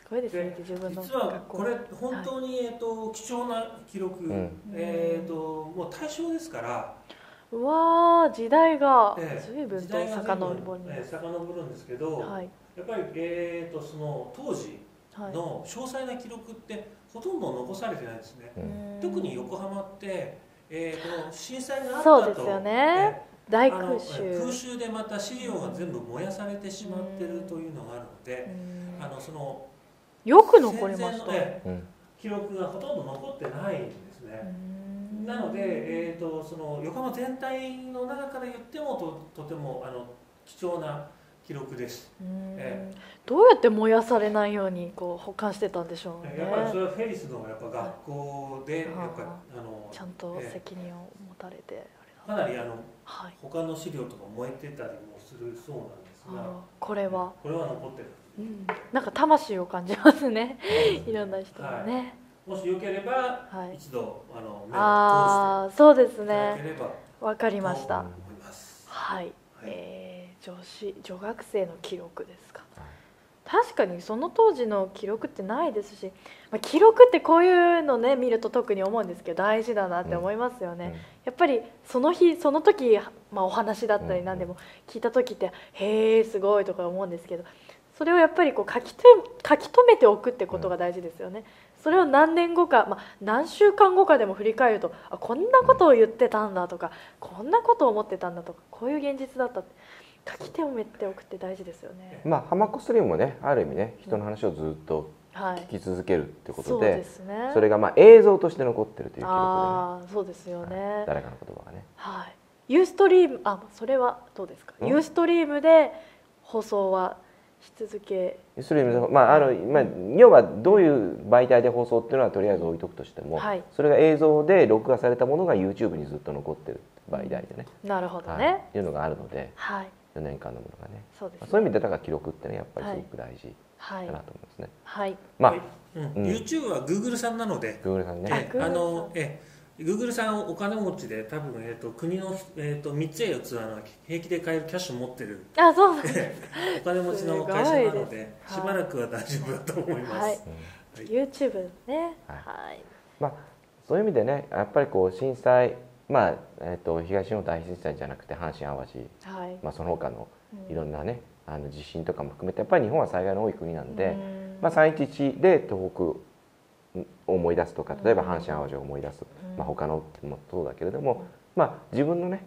ごいですねで自分の実はこれ本当に、えー、と貴重な記録、ん。えー、ともう大正ですから、うわー時代がええ。随分と遡随分りえー遡るんですけど、はい。やっぱり、えー、とその当時はい。の詳細な記録ってほとんど残されてないですね、うん。特に横浜って、えー、この震災があったと。そうですよね。大空襲。空襲でまた資料が全部燃やされてしまってるというのがあるので、うん。あのそのよく残りました。戦前のえうん記録がほとんど残ってないんですね、うん。なので、えー、とその横浜全体の中から言ってもととてもあの貴重な記録です、うん。えどうやって燃やされないようにこう保管してたんでしょうね。やっぱりそれはフェリスのやっぱ学校でやっぱあのちゃんとえ責任を持たれてかなりあのはい。他の資料とか燃えてたりもするそうなんですが。これは、これは残ってるうん、なんか魂を感じますね。い。ろんな人のね、もしよければ、はい。一度あのああそうですね。ければ。わかりました。はい、はい。えー女子女学生の記録ですか。はい確かにその当時の記録ってないですし、まあ、記録ってこういうのね見ると特に思うんですけど大事だなって思いますよね、やっぱりその日その時、まあ、お話だったり何でも聞いた時って「へえすごい」とか思うんですけどそれをやっぱりこう書きと書き留めておくってことが大事ですよね。それを何年後か、まあ、何週間後かでも振り返るとあこんなことを言ってたんだとかこんなことを思ってたんだとかこういう現実だったって書き留めておくって大事ですよね。まあハマコスリムもねある意味ね人の話をずっとはい、聞き続けるってことそうで,、ですね。それがまあ映像として残ってるという記録ああそうですよでね、ね。誰かの言葉がねはい。ユーストリームあそれはどうですか？うんユーストリームで放送はし続け。それまああのまあ要はどういう媒体で放送っていうのはとりあえず置いとくとしても、はい。それが映像で録画されたものが YouTube にずっと残ってる媒体でね、なるほどはい、ね。っていうのがあるのではい。4年間のものがね。そうです、ね。そういう意味でだから記録ってねやっぱりすごく大事はい。かなと思いますね。はい。まあ、はい。うん。うん。YouTube は Google さんなので、Google さんね。あのええ Google さんお金持ちで多分、えー、と国の、えー、と3つや4つあの平気で買えるキャッシュ持ってる。あそうなんですお金持ちの会社なのでしばらくは大丈夫だと思います。はい。はい。YouTube ね。はい。はい。まあそういう意味でねやっぱりこう震災まあ、えっと東日本大震災じゃなくて阪神・淡路、はい。まあ、その他のうん。いろんなねあの地震とかも含めてやっぱり日本は災害の多い国なんで、うん。まあ、311で東北を思い出すとか例えばうん阪神・淡路を思い出す、うんまあ、他のもそうだけれども、まあ、自分のね、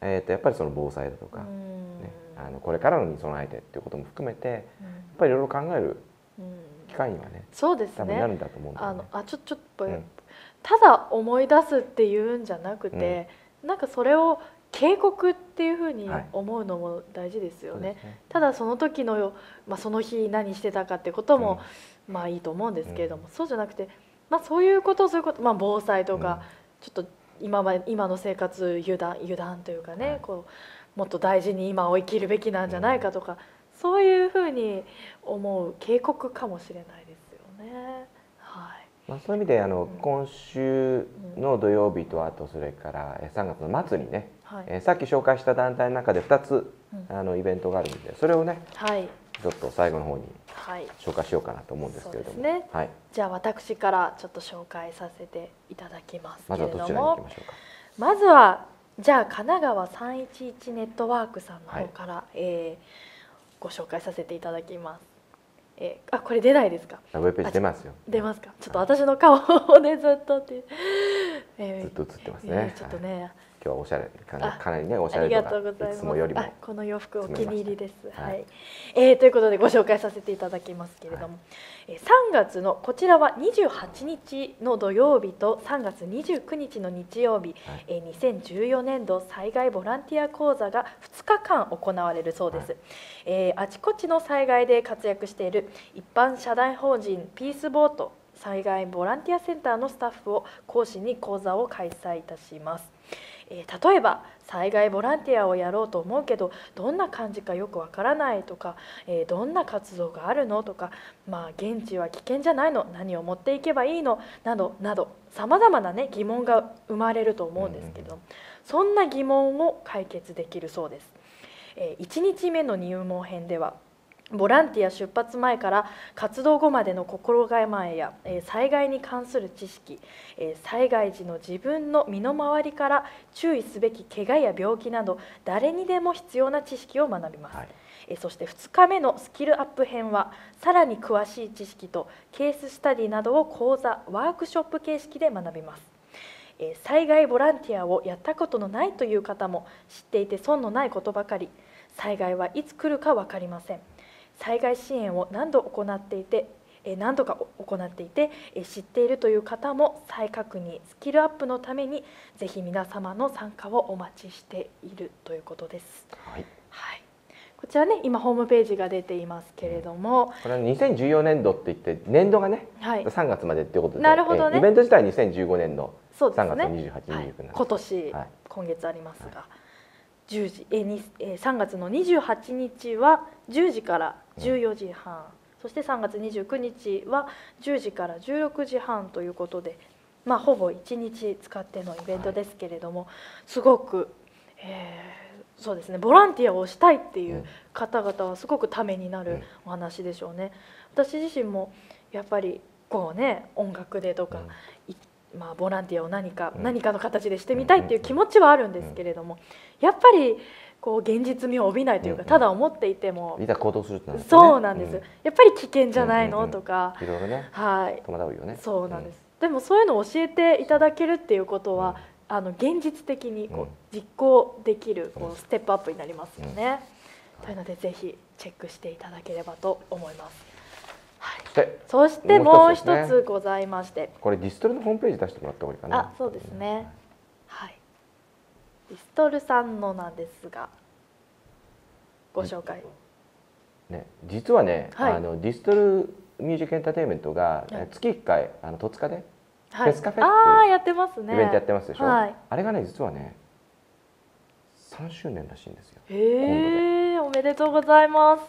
えー、とやっぱりその防災だとか、うん。ね、あのこれからのに備えてっていうことも含めてやっうんぱりいろいろ考えるうん。機会にはねそうですね。多分なるんだと思うんだよね。あの。あちょちょっと、うん。ただ思い出すっていうんじゃなくて、なんかそれを警告っていうふうにはい。思うのも大事ですよね。そうですね。ただその時の、まあ、その日何してたかってことも、まあいいと思うんですけれども、そうじゃなくて、まあ、そういうことそういうこと、まあ、防災とか、ちょっと今ま今の生活油断油断というかね、はい。こうもっと大事に今を生きるべきなんじゃないかとか、そういうふうに思う警告かもしれないですよね。はい。まあ、そういう意味であの、うん。今週の土曜日とあとそれからえ3月の末にね、はい。えさっき紹介した団体の中で2つうん。あのイベントがあるんでそれをねはい。ちょっと最後の方にはい紹介しようかなと思うんですけれども、ね。はい、じゃあ私からちょっと紹介させていただきますまけれども。まずはじゃあ神奈川311ネットワークさんの方から、えーご紹介させていただきます、えーあこれ出ないですか？ウェブページ出ますよ。出ますか？ちょっと私の顔をねずっとって、えーずっと映ってますえね。ーちょっとはい。ね、今日はおしゃれかなあかなりねおしゃれとうございます。つもよりもあこの洋服お気に入りです。はい、はい。えーということでご紹介させていただきますけれども、えー3月のこちらは28日の土曜日と3月29日の日曜日、はい。えー2014年度災害ボランティア講座が2日間行われるそうです、はい。えーあちこちの災害で活躍している一般社団法人ピースボート災害ボランティアセンターのスタッフを講師に講座を開催いたしますえー例えば災害ボランティアをやろうと思うけどどんな感じかよくわからないとか、えーどんな活動があるのとか、まあ、現地は危険じゃないの何を持っていけばいいのなどなどさまざまな、ね、疑問が生まれると思うんですけど、そんな疑問を解決できるそうです。え1日目の入門編ではボランティア出発前から活動後までの心構えや、えー災害に関する知識、えー災害時の自分の身の回りから注意すべき怪我や病気など誰にでも必要な知識を学びます、はい。えーそして2日目のスキルアップ編はさらに詳しい知識とケーススタディなどを講座ワークショップ形式で学びます。えー災害ボランティアをやったことのないという方も知っていて損のないことばかり。災害はいつ来るか分かりません災害支援を何度行っていてえー何度か行っていてえー知っているという方も再確認スキルアップのためにぜひ皆様の参加をお待ちしているということです。はい。はい、こちらね今ホームページが出ていますけれども、これは2014年度って言って年度がねはい、3月までっていうことで、なるほどね。えイベント自体2015年の3そうですね。月28、はい。29日、今年、はい。今月ありますが、10時えにえー3月の28日は10時から14時半、そして3月29日は10時から16時半ということで、まあ、ほぼ1日使ってのイベントですけれども、すごく、えーそうですねボランティアをしたいっていううん方々はすごくためになるお話でしょうね。私自身もやっぱりこうね音楽でとか、いまあ、ボランティアを何か、うん。何かの形でしてみたいっていう気持ちはあるんですけれども、やっぱりこう現実味を帯びないというか、うんただ思っていても、いざ行動するってなるとね。そうなんです、うやっぱり危険じゃないの、うんうんうん。とか、いろいろね。はい。戸惑うよね。そうなんです、でもそういうのを教えていただけるっていうことは、あの現実的にこう、うん。実行できるこうんうステップアップになりますよね、というのでぜひチェックしていただければと思います、はい、そしてもう一つね。つございまして。これディストルのホームページ出してもらった方がいいかな。あそうですね。はい、ディストルさんのなんですがご紹介。ね、実はね、はい。あのディストルミュージックエンターテインメントが、月1回あの戸塚ではい。フェスカフェってやってますね。イベントやってますでしょ、はい。あれがね実はね3周年らしいんですよ、へえおめでとうございます。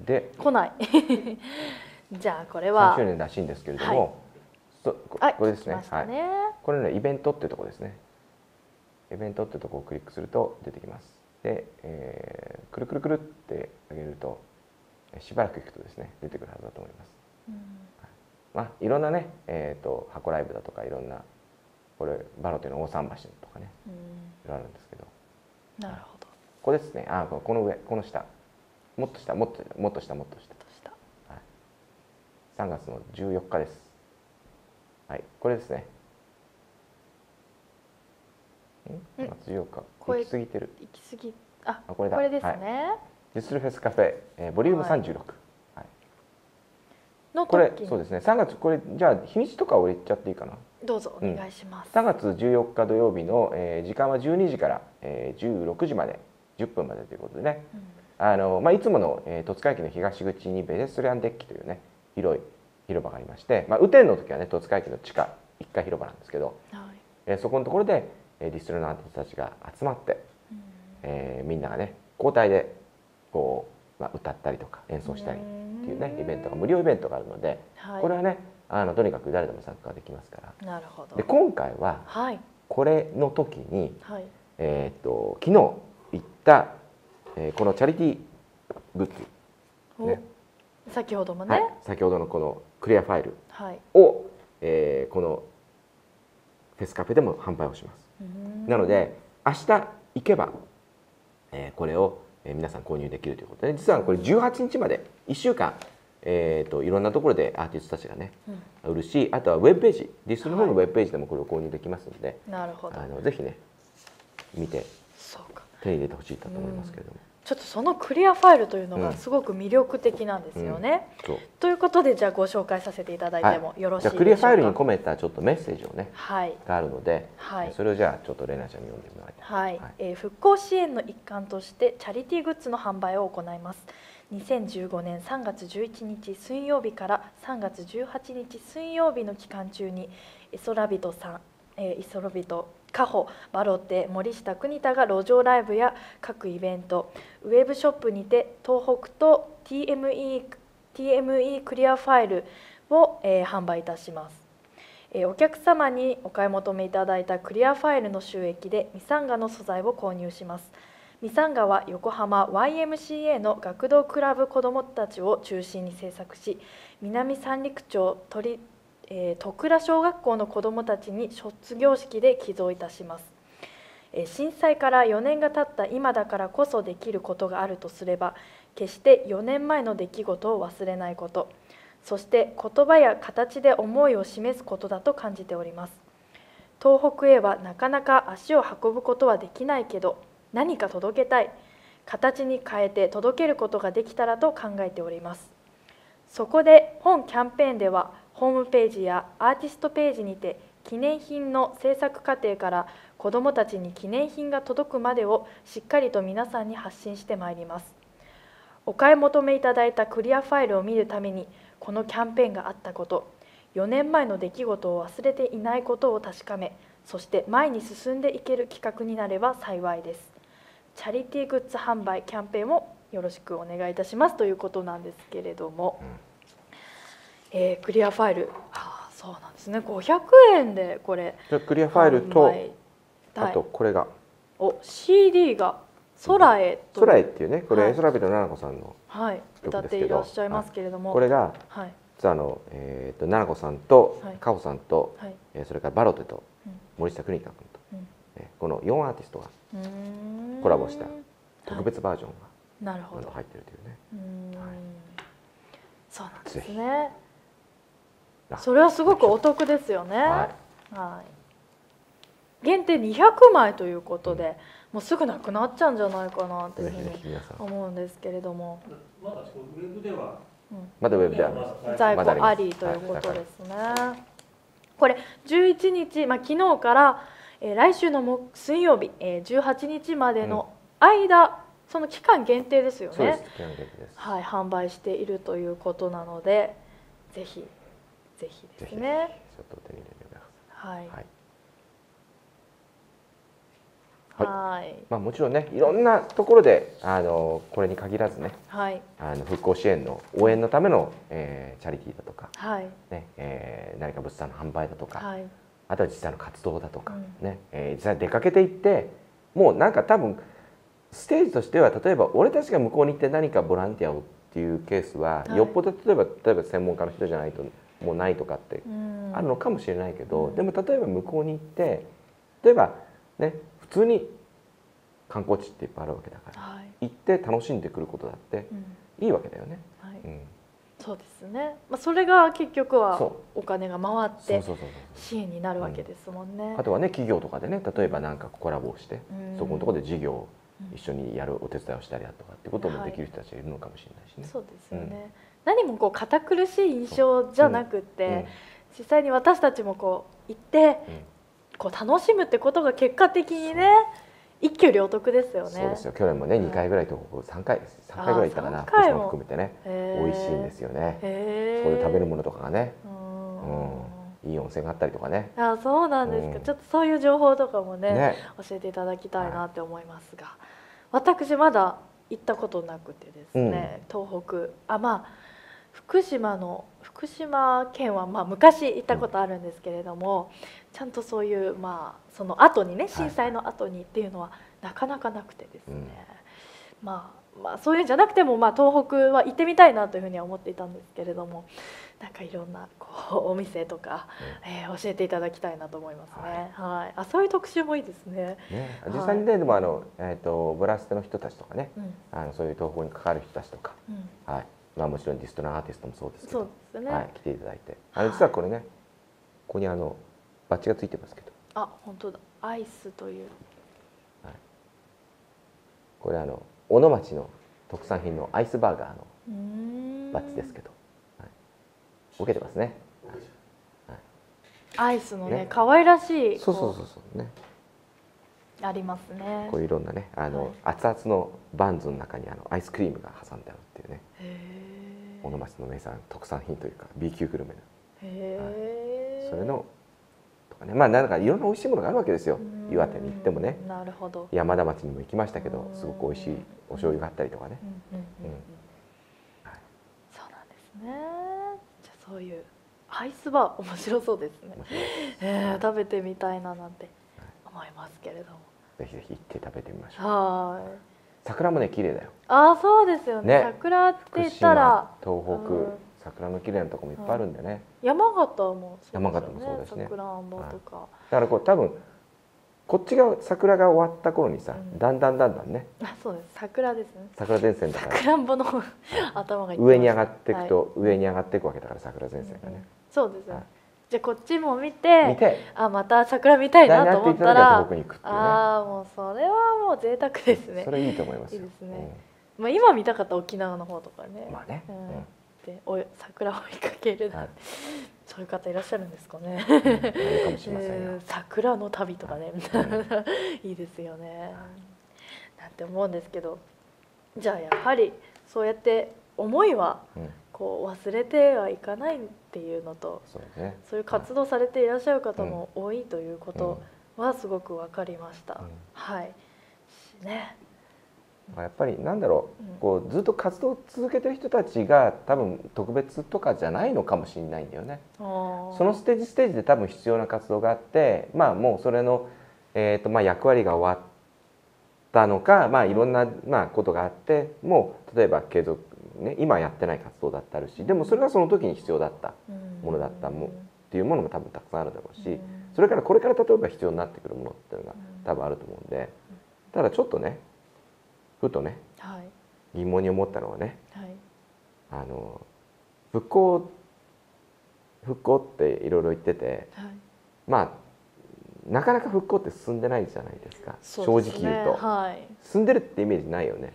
うん。で来ない。じゃあこれ3は周年らしいんですけれども、はいそこれですね。来ましたはい、ねこれねイベントっていうところですね。イベントっていうところをクリックすると出てきます。で、えーくるくるくるってあげるとえしばらくいくとですね出てくるはずだと思います。うん。まあいろんなねえっ、と箱ライブだとかいろんなこれバロっていうのは大桟橋とかねうん。いろいろあるんですけど。なるほど。ここですね。あここの上この下。もっと下もっともっと下。もっと下。とした3月の14日ですはいこれですね。ん？うん。3月14日これ行き過ぎてる。行き過ぎああこれだ。これですね、ディスルフェスカフェ、えーボリュームはい。36、はい。のこれそうですね。3月これじゃあ日にちとか俺言っちゃっていいかな？どうぞお願いします、3月14日土曜日の、えー時間は12時から、えー16時まで10分までということでね。うん。あの、まあ、いつもの、えー戸塚駅の東口にベレストリアンデッキというね広い広場がありまして、まあ、雨天の時はね戸塚駅の地下1階広場なんですけど、はい。えーそこのところで、えーディストルのアーティストたちが集まって、うん。えーみんながね交代でこう、まあ、歌ったりとか演奏したりっていうねイベントが無料イベントがあるので、はい、これはねあのとにかく誰でも参加できますから。なるほど。で今回ははい。これの時に、はい。えー、と昨日行った、えーこのチャリティーグッズ、おね先ほどもはい。ね、先ほどのこのクリアファイルはい、を、えーこのフェスカフェでも販売をします。うん。なので明日行けば、えーこれを、えー皆さん購入できるということで実はこれ18日まで1週間、えー、といろんなところでアーティストたちがねうん。売るしあとはウェブページディスの方のウェブページでもこれを購入できますので、なるほど。あのぜひね見て手に入れてほしいと思いますけれども、ちょっとそのクリアファイルというのうん。がすごく魅力的なんですよね、そう。ということでじゃあご紹介させていただいてもよろしいでしょうか、じゃあクリアファイルに込めたちょっとメッセージをねはい。があるので、はいそれをじゃあちょっとレナちゃんに読んでもらいたい。はい、はい。えー復興支援の一環としてチャリティーグッズの販売を行います。2015年3月11日水曜日から3月18日水曜日の期間中にイソラビトさん、えー、イソラビトカホバロテ森下邦太が路上ライブや各イベント。ウェブショップにて東北と TME, TME クリアファイルを、えー販売いたします。えーお客様にお買い求めいただいたクリアファイルの収益でミサンガの素材を購入します。ミサンガは横浜 YMCA の学童クラブ子どもたちを中心に制作し南三陸町鳥、えー戸倉小学校の子どもたちに卒業式で寄贈いたします。えー震災から4年が経った今だからこそできることがあるとすれば決して4年前の出来事を忘れないこと。そして言葉や形で思いを示すことだと感じております。東北へはなかなか足を運ぶことはできないけど何か届けたい。形に変えて届けることができたらと考えております。そこで本キャンペーンではホームページやアーティストページにて記念品の制作過程から子どもたちに記念品が届くまでをしっかりと皆さんに発信してまいります。お買い求めいただいたクリアファイルを見るためにこのキャンペーンがあったこと4年前の出来事を忘れていないことを確かめそして前に進んでいける企画になれば幸いです。チャリティーグッズ販売キャンペーンもよろしくお願いいたしますということなんですけれども、えークリアファイル。あーそうなんですね。500円でこれじゃあクリアファイルとあとこれが。お CD が「空へ」「と。空へ」っていうねこれはい。エソラビと奈々子さんのはい、歌って曲ですけど。いらっしゃいますけれども、これがはい。実はあの、えー、と奈々子さんとはい。カホさんと、はい。えーそれからバロテとうん。森下邦太君と、うん。えーこの4アーティストがコラボした特別バージョンなるほど。が入ってるというね、うはい。そうなんですね。あそれはすごくお得ですよね。ははい。限定200枚ということで、もうすぐなくなっちゃうんじゃないかなとい、いうふうに思うんですけれども、まだウェブではまだウェブでは。ま在庫ありということですね。これ11日、まあ、昨日から、えー来週の木水曜日、えー18日までの間、その期間限定ですよそうです。ね。はい、販売しているということなので、ぜひぜひですね。ちょっと手に入れてくださはいい、はい。はい。まあ、もちろんねいろんなところであのこれに限らずねはい。あの復興支援の応援のための、えーチャリティーだとか、はい。ねえー何か物産の販売だとか、はい。あとは実際の活動だとか、うん。ねえー実際出かけていってもうなんか多分ステージとしては例えば俺たちが向こうに行って何かボランティアをっていうケースは、はい。よっぽど例えば例えば専門家の人じゃないともうないとかってうん。あるのかもしれないけど、うん。でも例えば向こうに行って例えばね普通に観光地っていっぱいあるわけだからはい。行って楽しんでくることだってうん。いいわけだよね。はい。うん、そうですね。まあそれが結局はそお金が回って支援になるわけですもんね。あとはね企業とかでね例えばなんかコラボをして、うん。そこのところで事業をうん。一緒にやるお手伝いをしたりだとかってこともできる人たちがいるのかもしれないしね。そうですよね、何もこう堅苦しい印象じゃなくって、実際に私たちもこう行ってこう楽しむってことが結果的にね一挙両得ですよね。そうですよ。去年もね2回ぐらいと3回3回ぐらい行ったかな。福島含めてね。美味しいんですよね。そういう食べるものとかがね、うん。うん、いい温泉があったりとかね。あそうなんですか、うん。ちょっとそういう情報とかもねね。教えていただきたいなって思いますが、私まだ行ったことなくてですね、東北。あまあ福島の福島県はまあ昔行ったことあるんですけれども、ちゃんとそういうまあその後にね震災の後にっていうのはなかなかなくてですね、うん。まあまあそういうんじゃなくてもまあ東北は行ってみたいなというふうには思っていたんですけれどもなんかいろんなこう お店とか、えー教えていただきたいなと思いますね。はい、あそういう特集もいいですね。ね。はい。実際にね、でもあの、えー、とブラステの人たちとかねうん。あのそういう東北に関わる人たちとか、うん、はいまあ、もちろんディストラアーティストもそうですけそうど、ですね。はい、来ていただいて。あの実はこれねここにあのバッジがついてますけど。あ本当だ。アイスという。これあの小野町の特産品のアイスバーガーのバッジですけど、はい、受けてますね。アイスのねね。可愛らしいそうそうこそうそう。ね。うありますね。こういろんなねあの、熱々のバンズの中にあのアイスクリームが挟んであるっていうね。へ小野町の名産特産品というか B 級グルメへえそれのとかね。まあなんかいろんな美味しいものがあるわけですよ。岩手に行ってもね。なるほど。山田町にも行きましたけどうん。すごく美味しいお醤油があったりとかね。そうなんですね。じゃあそういうアイスバー面白そうですね。えー、食べてみたいななんて思いますけれども。ぜひぜひ行って食べてみましょう。はーい桜もね綺麗だよ。ああそうですよね。ね。桜って言福ったら島東北、うん。桜の綺麗なとこもいっぱいあるんでね、山形もそうですよね。山形もそうだしね。さくらんぼとか、だからこう多分こっちが桜が終わった頃にさ、うん。だんだんだんだんね。あそうです。桜ですね。桜前線だから。さくらんぼの頭が上に上がっていくと、はい。上に上がっていくわけだから桜前線がね、そうですよね、はいじゃあこっちも見てあまた桜見たいなと思ったらああもうそれはもう贅沢ですね。それいいと思いますよ。いいですね。まあ、今見たかった沖縄の方とかね。うん、まあね、うん。うん。でお桜を見かけるはい。そういう方いらっしゃるんですかね。うん。いるかもしれませんよ。うん。桜の旅とかね、みたい。な、いいですよね。なんて思うんですけど、じゃあやはりそうやって思いはうん。こう忘れてはいかないっていうのと、そうねそういう活動されていらっしゃる方も多いということはすごく分かりました。うんはい。ね。まあやっぱりなんだろうこうずっと活動を続けてる人たちが多分特別とかじゃないのかもしれないんだよね。そそのステージステージで多分必要な活動があってまあもうそれの、えーとまあ、役割が終わったのか、まあ、いろんな、まあ、ことがあってもう例えば継続、ね、今やってない活動だってあるしでもそれがその時に必要だったっものだったもていうものも多分たくさんあるだろうしそれからこれから例えば必要になってくるものっていうのが多分あると思うんでただちょっとねふとねはい。疑問に思ったのはねはい。あの復興復興っていろいろ言っててはい。まあなかなか復興って進んでないじゃないですかね。正直言うと、はい。進んでるってイメージないよね。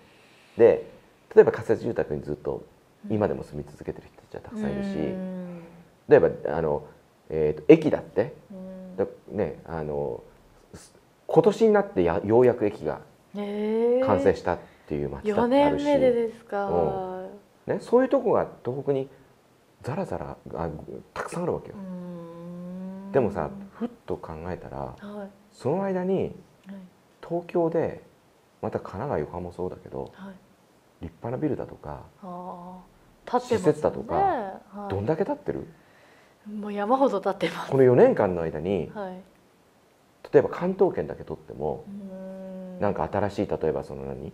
で例えば仮設住宅にずっと今でも住み続けてる人たちはたくさんいるし、うん。例えばあの、えーと駅だってねあのす今年になってやようやく駅が完成したっていう街だ4ってあるし、年目でですか、ね、そういうとこが東北にざらざらあたくさんあるわけよ。う、ん。でもさふっと考えたらはい。その間にはい。東京でまた神奈川横浜もそうだけどはい立派なビルだとか施設だとかはい。どんだけ建ってる？もう山ほど立ってます。この4年間の間にはい。例えば関東圏だけ取ってもなんか新しい例えばその何？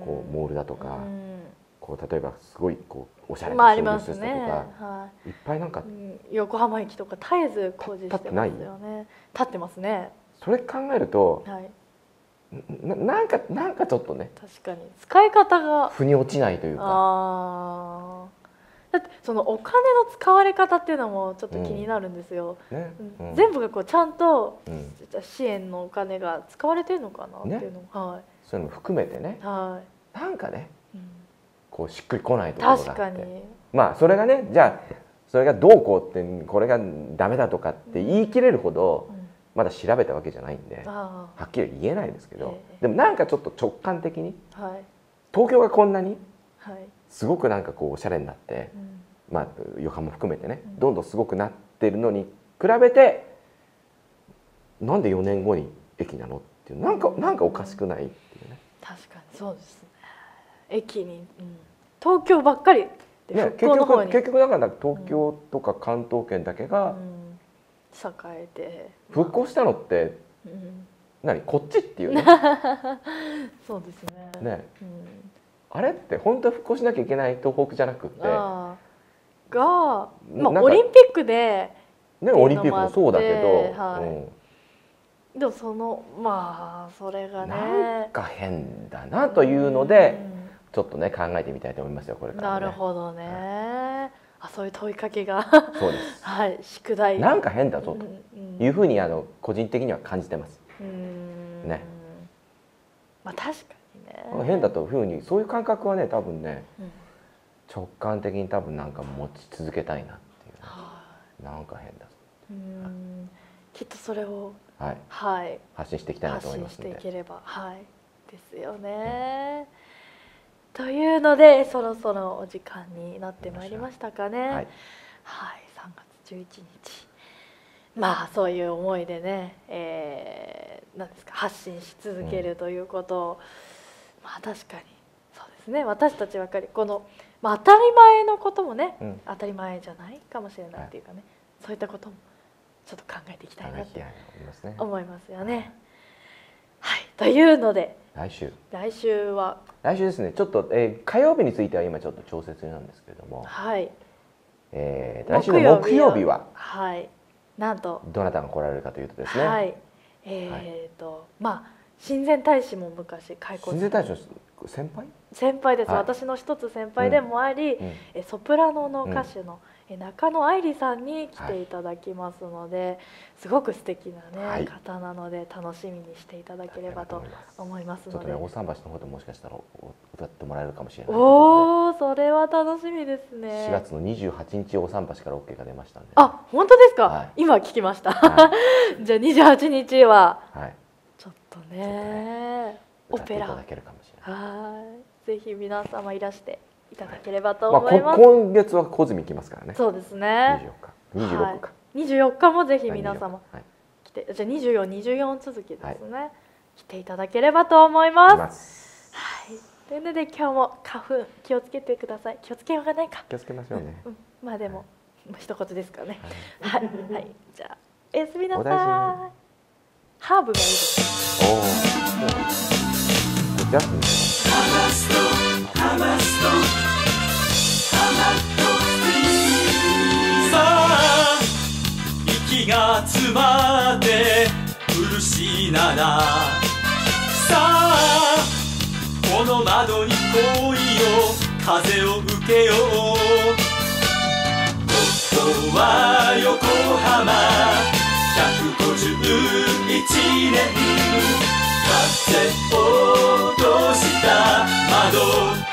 こうモールだとかうん。こう例えばすごいこうおしゃれな商業施設だとかはい。っぱいなんかうん。横浜駅とか絶えず工事してますよね。立ってますね。それ考えるとはいななんかなんかちょっとね。確かに。使い方が。腑に落ちないというか。だってそのお金の使われ方っていうのもちょっと気になるんですよ、ね。うん。うん。全部がこうちゃんとうん。支援のお金が使われてるのかなっていうの。も、はい。そういうのも含めてね。はい、なんかねうん。こうしっくりこないところがあ確って。かに。まあそれがねじゃあそれがどうこうってこれがダメだとかって言い切れるほどうんまだ調べたわけじゃないんではあ。っきりは言えないですけどええ。でもなんかちょっと直感的にあはい。東京がこんなにはい、すごくなんかこうおしゃれになってうん。まあ横浜も含めてねうん。どんどんすごくなってるのに比べてなんで4年後に駅なのっていうなんかなんかおかしくないっていうね。確かにそうですね。駅に、うん、東京ばっかりでね結局結局だから東京とか関東圏だけがうん、栄えて。復興したのってうん、何？こっちっていうね。そうですね。ね。うん。あれって本当は復興しなきゃいけない東北じゃなくって。が、まあ、オリンピックでねオリンピックもそうだけど、はい。うん。でもそのまあそれがなんねか変だなというのでちょっとね考えてみたいと思いますよこれうんから、ね、なるほどね、あそういう問いかけが。そうです。はい宿題。なんか変だぞと。うんいうふうにあの個人的には感じてます。うん。ね。まあ確かにね。変だというふうにそういう感覚はね多分ねうん。直感的に多分なんか持ち続けたいなっていう。ねはなんか変だぞ。いうん。きっとそれをはい。はい。発信していきたいなと思いますので。ければ。はい。ですよね。というのでそろそろお時間になってまいりましたかね。はい。はい、3月11日。まあそういう思いでね、えー、なんですか発信し続けるということを、まあ確かに。そうですね。私たちばかりこの、まあ、当たり前のこともね、うん。当たり前じゃないかもしれないっていうかね、そういったこともちょっと考えていきたいなって思いますよね。はい、というので来週。来週は。来週ですね。ちょっと、えー火曜日については今ちょっと調節中なんですけれども、はい。えー来週の木曜日は？はい。なんと。どなたが来られるかというとですね、はい。えっ、と、まあ親善大使も昔開校親善大使の先輩、先輩です、はい。私の一つ先輩でもあり、うん。えソプラノの歌手の、え中野愛理さんに来ていただきますので、すごく素敵なね、はい。方なので楽しみにしていただければと思いますちょっとのでね大桟橋の方でもしかしたらお歌ってもらえるかもしれないおおそれは楽しみですね。4月の28日大桟橋から OK が出ましたんで。あ本当ですか、はい。今聞きました、は じゃあ28日ははい。ちょっとねオ歌っていペラただけるかもしれない。はい。ぜひ皆様いらしていただければとまあ、思います、こ今月は小泉来ますからね。そうですね。24日。26か、24日。もぜひはい皆様はい。来てじゃあ2424続きですね、来ていただければと思います。はい。というので今日も花粉気をつけてください。気をつけようがないか、気をつけましょうね、うん、まあでも、まあ一言ですかね。はい。はい、はい、じゃあおやすみなさい。ハーブがいいです。おおジャスが詰まって苦しいならさあこの窓に恋を風を受けよう。ここは横浜151年風を落した窓